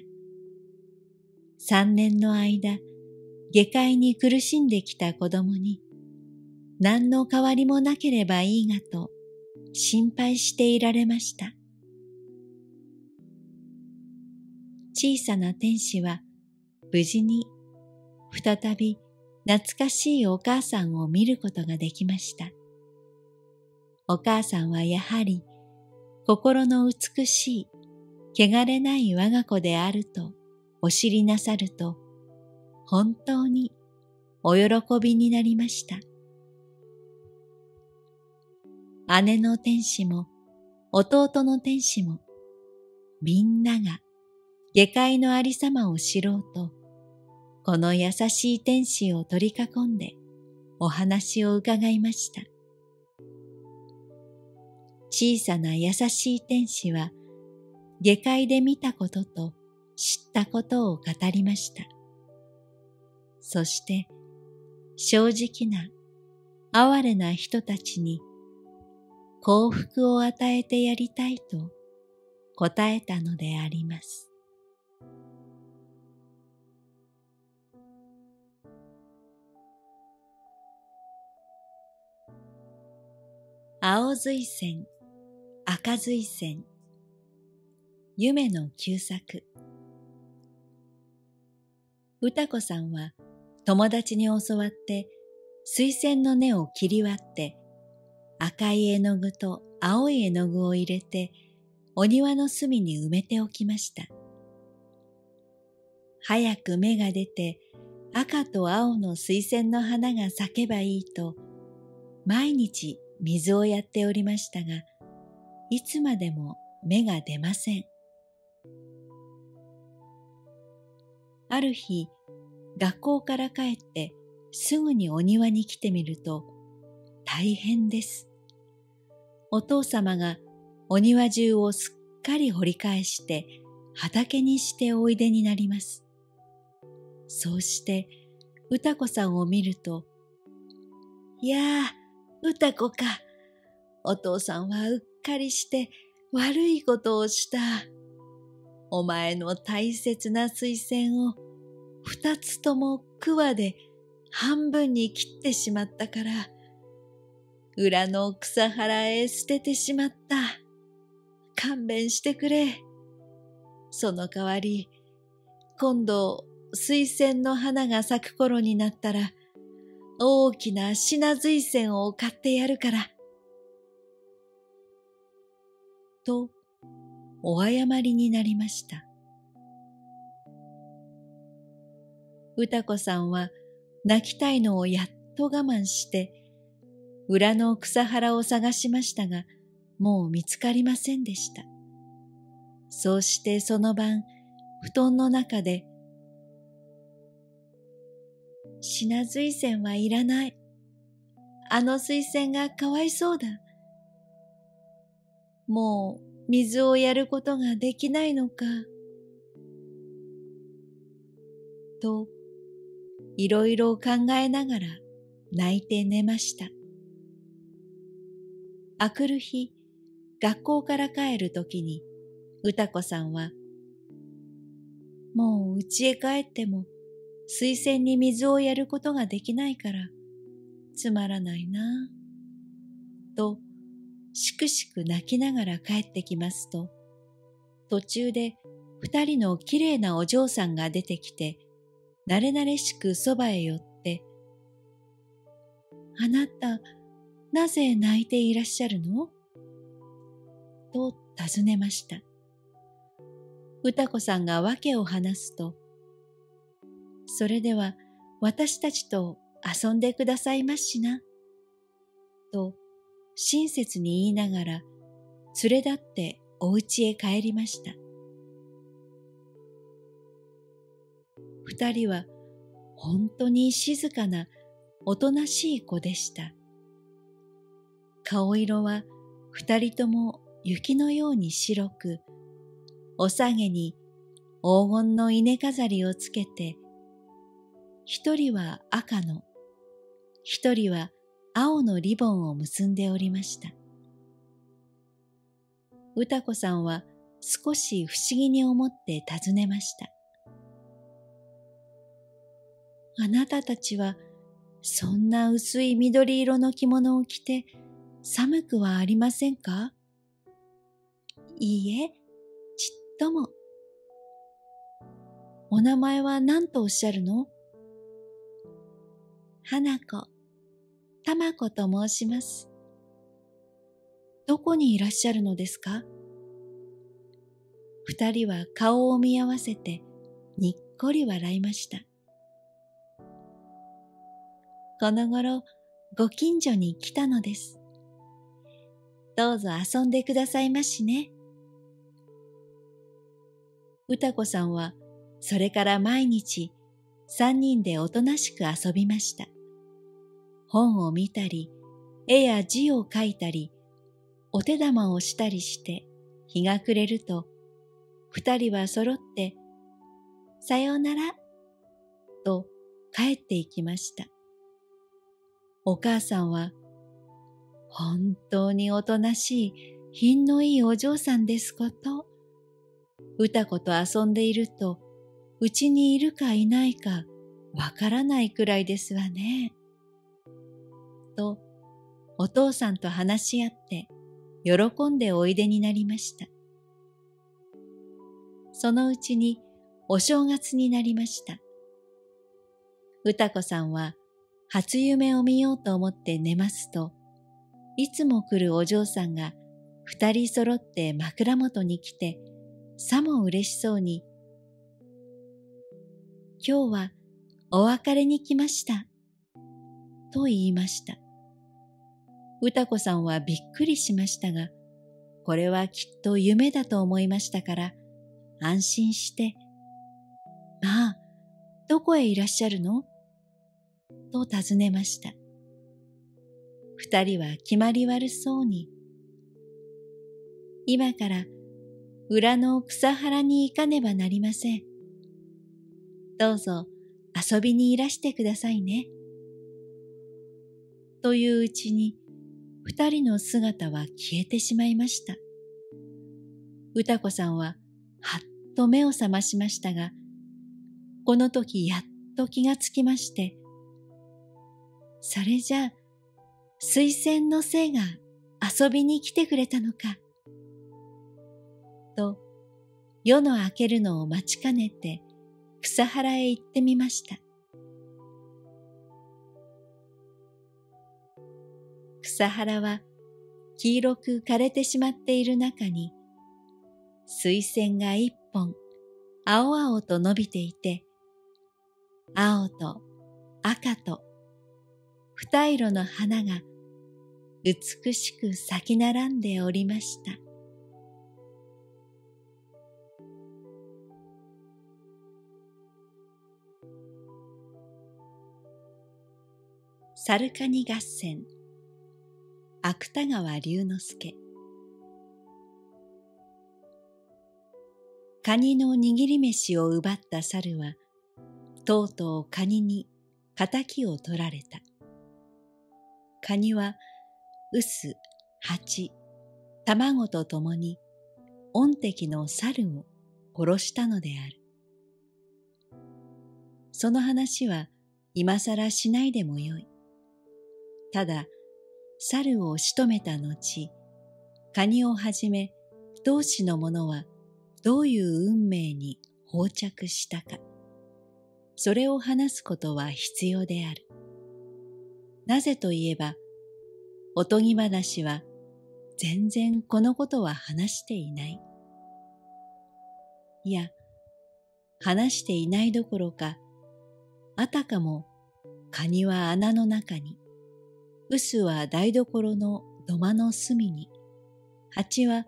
三年の間、下界に苦しんできた子供に何の変わりもなければいいがと心配していられました。小さな天使は無事に再び懐かしいお母さんを見ることができました。お母さんはやはり心の美しい、汚れない我が子であるとお知りなさると、本当にお喜びになりました。姉の天使も弟の天使もみんなが下界のありさまを知ろうと、この優しい天使を取り囲んでお話を伺いました。小さな優しい天使は下界で見たことと知ったことを語りました。そして正直な哀れな人たちに幸福を与えてやりたいと答えたのであります。青水仙赤水仙夢の旧作歌子さんは友達に教わって水仙の根を切り割って赤い絵の具と青い絵の具を入れてお庭の隅に埋めておきました。早く芽が出て赤と青の水仙の花が咲けばいいと毎日水をやっておりましたがいつまでも芽が出ません。ある日、学校から帰ってすぐにお庭に来てみると大変です。お父様がお庭中をすっかり掘り返して畑にしておいでになります。そうして歌子さんを見ると、いやあ、歌子か。お父さんはうっかりして悪いことをした。お前の大切な水仙を二つとも桑で半分に切ってしまったから、裏の草原へ捨ててしまった。勘弁してくれ。その代わり、今度水仙の花が咲く頃になったら、大きなシナ水仙を買ってやるから、とお謝りになりました。歌子さんは泣きたいのをやっと我慢して、裏の草原を探しましたが、もう見つかりませんでした。そうしてその晩、布団の中で、品水仙はいらない。あの水仙がかわいそうだ。もう水をやることができないのか？と、いろいろ考えながら泣いて寝ました。あくる日、学校から帰るときに、歌子さんは、もう家へ帰っても水仙に水をやることができないから、つまらないなと、しくしく泣きながら帰ってきますと、途中で二人のきれいなお嬢さんが出てきて、慣れ慣れしくそばへ寄って、あなた、なぜ泣いていらっしゃるの？と尋ねました。歌子さんが訳を話すと、それでは私たちと遊んでくださいますしな。と親切に言いながら連れ立ってお家へ帰りました。二人は本当に静かなおとなしい子でした。顔色は二人とも雪のように白く、お下げに黄金の稲飾りをつけて、一人は赤の、一人は青のリボンを結んでおりました。歌子さんは少し不思議に思って尋ねました。あなたたちはそんな薄い緑色の着物を着て寒くはありませんか？いいえ、ちっとも。お名前は何とおっしゃるの？花子、玉子と申します。どこにいらっしゃるのですか？二人は顔を見合わせてにっこり笑いました。この頃、ご近所に来たのです。どうぞ遊んでくださいましね。歌子さんは、それから毎日、三人でおとなしく遊びました。本を見たり、絵や字を書いたり、お手玉をしたりして、日が暮れると、二人は揃って、さようなら、と帰っていきました。お母さんは、本当におとなしい品のいいお嬢さんですこと。歌子と遊んでいると、うちにいるかいないかわからないくらいですわね。と、お父さんと話し合って喜んでおいでになりました。そのうちにお正月になりました。歌子さんは初夢を見ようと思って寝ますと、いつも来るお嬢さんが二人揃って枕元に来て、さも嬉しそうに、今日はお別れに来ました。と言いました。歌子さんはびっくりしましたが、これはきっと夢だと思いましたから、安心して、まあ、どこへいらっしゃるの？と尋ねました。二人は決まり悪そうに、今から裏の草原に行かねばなりません。どうぞ遊びにいらしてくださいね。といううちに二人の姿は消えてしまいました。歌子さんははっと目を覚ましましたが、この時やっと気がつきまして、それじゃあ、水仙の精が遊びに来てくれたのか。と、夜の明けるのを待ちかねて草原へ行ってみました。草原は黄色く枯れてしまっている中に、水仙が一本、青々と伸びていて、青と赤と二色の花が美しく咲き並んでおりました。サルカニ合戦芥川龍之介カニの握り飯を奪った猿はとうとうカニに仇を取られた。カニは臼、蜂、卵と共に御敵の猿を殺したのである。その話は今更しないでもよい。ただ、猿を仕留めた後、カニをはじめ同志の者はどういう運命に放着したか。それを話すことは必要である。なぜといえば、おとぎ話は全然このことは話していない。いや、話していないどころか、あたかもカニは穴の中に、臼は台所の土間の隅に、蜂は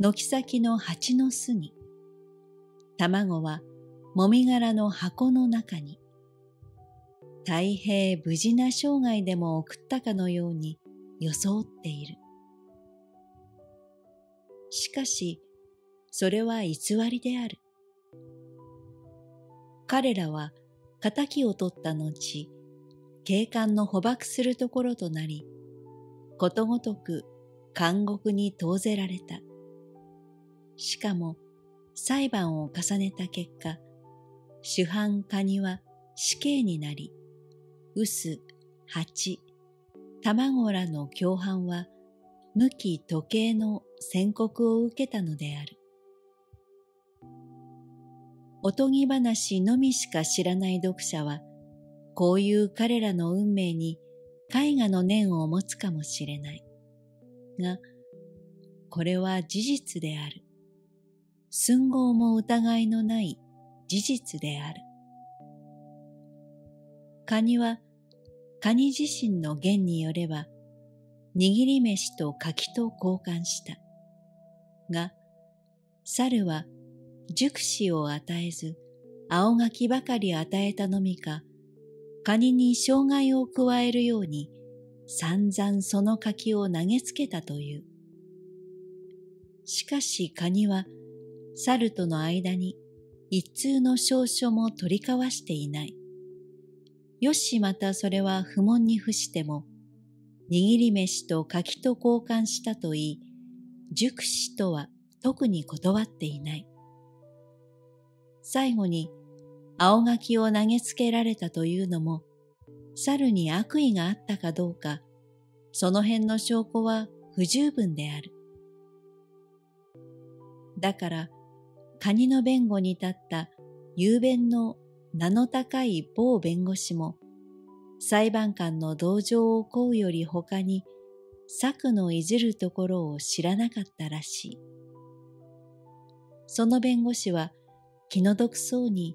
軒先の蜂の巣に、卵はもみ殻の箱の中に、太平無事な生涯でも送ったかのように装っている。しかし、それは偽りである。彼らは仇を取った後、警官の捕獲するところとなり、ことごとく監獄に投ぜられた。しかも、裁判を重ねた結果、主犯カニは死刑になり、臼、蜂、卵らの共犯は無期時計の宣告を受けたのである。おとぎ話のみしか知らない読者は、こういう彼らの運命に絵画の念を持つかもしれない。が、これは事実である。寸合も疑いのない事実である。カニは、カニ自身の言によれば、握り飯と柿と交換した。が、猿は熟子を与えず、青柿ばかり与えたのみか、カニに障害を加えるように、散々その柿を投げつけたという。しかしカニは、猿との間に一通の証書も取り交わしていない。よしまたそれは不問に付しても、握り飯と柿と交換したといい、熟子とは特に断っていない。最後に青柿を投げつけられたというのも、猿に悪意があったかどうか、その辺の証拠は不十分である。だから、カニの弁護に立った雄弁の名の高い某弁護士も、裁判官の同情を請うより他に策のいずるところを知らなかったらしい。その弁護士は気の毒そうに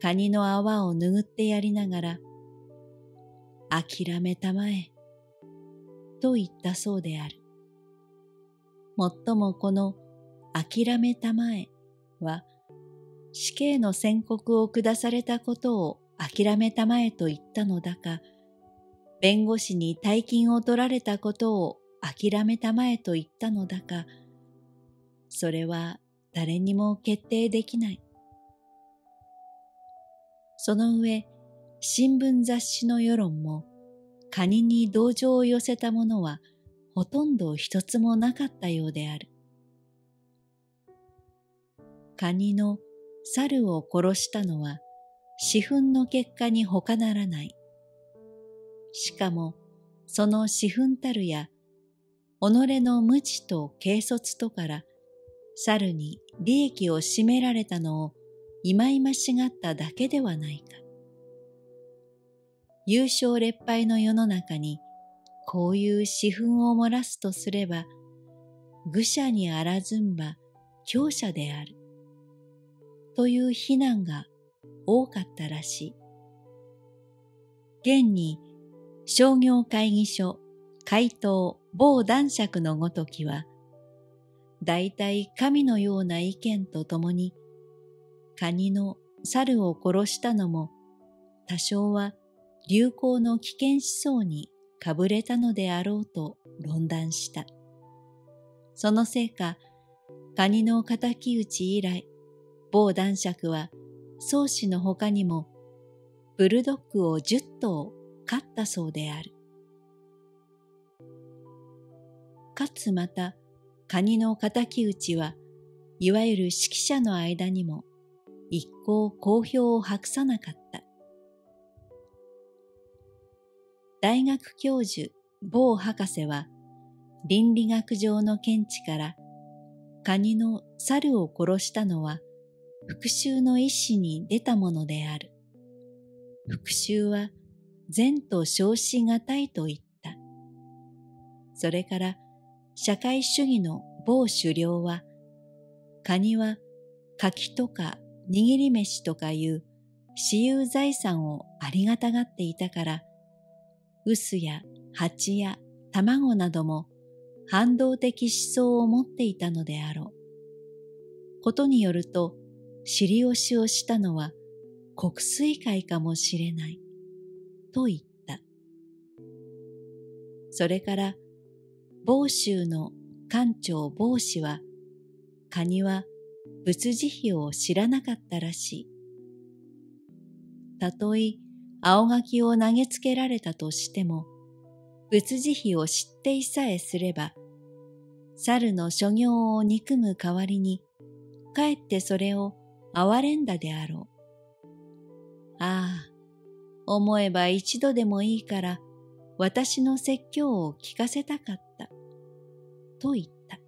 カニの泡を拭ってやりながら、諦めたまえ、と言ったそうである。もっともこの諦めたまえは、死刑の宣告を下されたことを諦めたまえと言ったのだか、弁護士に大金を取られたことを諦めたまえと言ったのだか、それは誰にも決定できない。その上、新聞雑誌の世論も、カニに同情を寄せたものはほとんど一つもなかったようである。カニの猿を殺したのは、私憤の結果に他ならない。しかも、その私憤たるや、己の無知と軽率とから猿に利益を占められたのを忌々しがっただけではないか。優勝劣敗の世の中にこういう私憤を漏らすとすれば、愚者にあらずんば強者である。という非難が多かったらしい。現に商業会議所回答某男爵のごときは、大体神のような意見とともに、カニの猿を殺したのも多少は流行の危険思想にかぶれたのであろうと論断した。そのせいか、カニの敵討ち以来、某男爵は宗師の他にもブルドッグを十頭飼ったそうである。かつまた、カニの敵討ちは、いわゆる指揮者の間にも一向好評を博さなかった。大学教授某博士は倫理学上の見地からカニの猿を殺したのは復讐の意志に出たものである。復讐は善と称しがたいと言った。それから社会主義の某狩猟はカニは柿とか握り飯とかいう私有財産をありがたがっていたから臼や蜂や卵なども反動的思想を持っていたのであろう。ことによると、尻押しをしたのは国水会かもしれない、と言った。それから、房州の館長坊氏は、カニは仏慈悲を知らなかったらしい。たとえ青柿を投げつけられたとしても、仏慈悲を知っていさえすれば、猿の所業を憎む代わりに、かえってそれを憐れんだであろう。ああ、思えば一度でもいいから私の説教を聞かせたかった。と言った。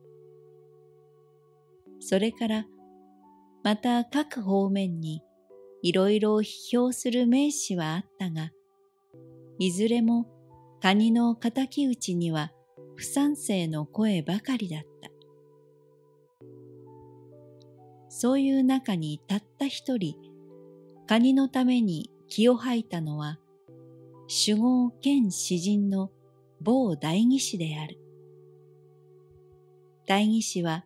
それからまた各方面にいろいろ批評する名詞はあったが、いずれもカニの敵討ちには不賛成の声ばかりだった。そういう中にたった一人、カニのために気を吐いたのは、守護兼詩人の某代議士である。代議士は、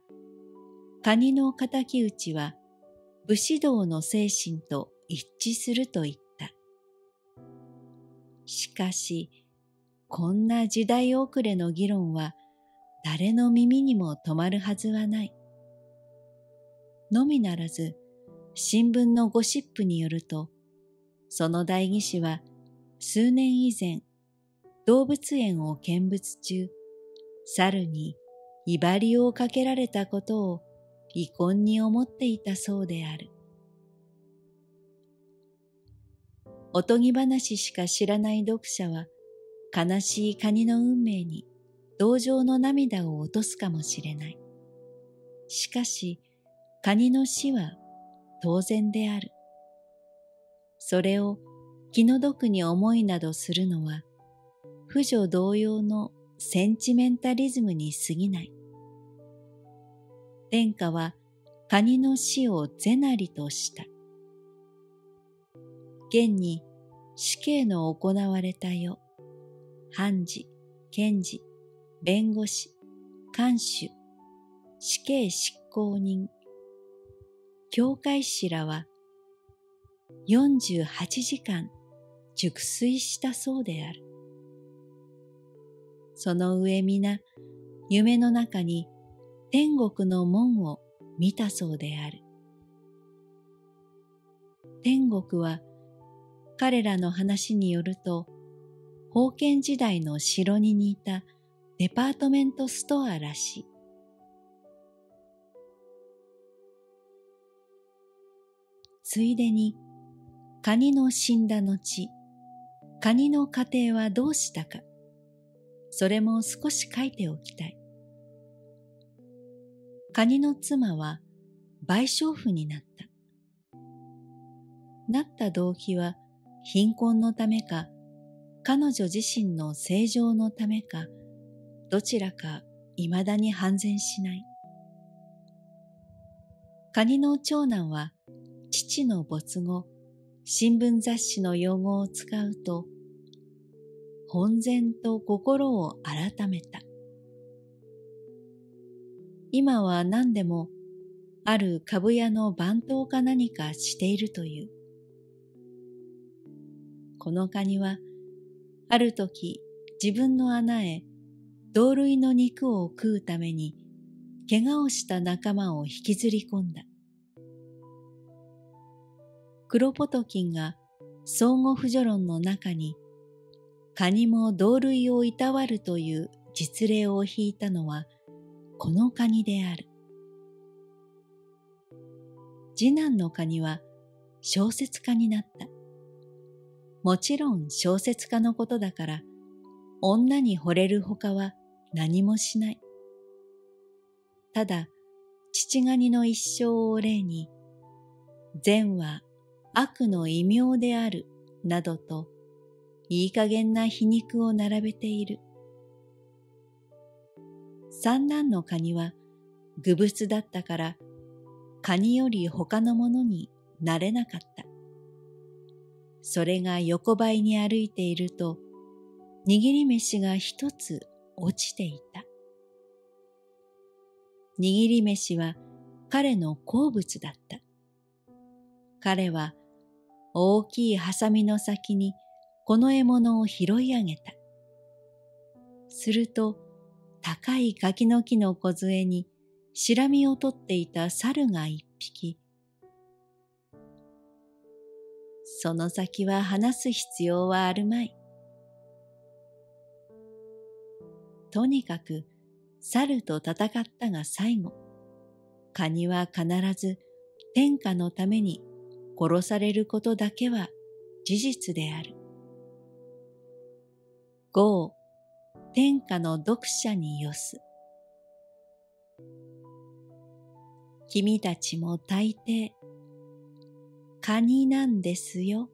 カニの敵討ちは武士道の精神と一致すると言った。しかし、こんな時代遅れの議論は誰の耳にも止まるはずはない。のみならず、新聞のゴシップによると、その代議士は数年以前、動物園を見物中、猿に威張りをかけられたことを遺恨に思っていたそうである。おとぎ話しか知らない読者は、悲しいカニの運命に同情の涙を落とすかもしれない。しかし、カニの死は当然である。それを気の毒に思いなどするのは、不女同様のセンチメンタリズムに過ぎない。殿下はカニの死を是なりとした。現に死刑の行われたよ。判事、検事、弁護士、監守、死刑執行人、教会士らは48時間熟睡したそうである。その上皆夢の中に天国の門を見たそうである。天国は彼らの話によると、封建時代の城に似たデパートメントストアらしい。ついでに、カニの死んだ後、カニの家庭はどうしたか、それも少し書いておきたい。カニの妻は賠償婦になった。なった動機は貧困のためか、彼女自身の正常のためか、どちらか未だに判然しない。カニの長男は、父の没後、新聞雑誌の用語を使うと、本然と心を改めた。今は何でも、ある株屋の番頭か何かしているという。このカニはある時自分の穴へ同類の肉を食うために怪我をした仲間を引きずり込んだ。クロポトキンが相互不助論の中にカニも同類をいたわるという実例を引いたのはこのカニである。次男のカニは小説家になった。もちろん小説家のことだから女に惚れるほかは何もしない。ただ父ガニの一生を例に善は悪の異名であるなどといい加減な皮肉を並べている。三男のカニは愚物だったからカニより他のものになれなかった。それが横ばいに歩いていると握り飯が一つ落ちていた。握り飯は彼の好物だった。彼は大きいハサミの先にこの獲物を拾い上げた。すると高い柿の木の梢にしらみを取っていた猿が一匹。その先は話す必要はあるまい。とにかく猿と戦ったが最後、カニは必ず天下のために殺されることだけは事実である。五、天下の読者によす。君たちも大抵、カニなんですよ。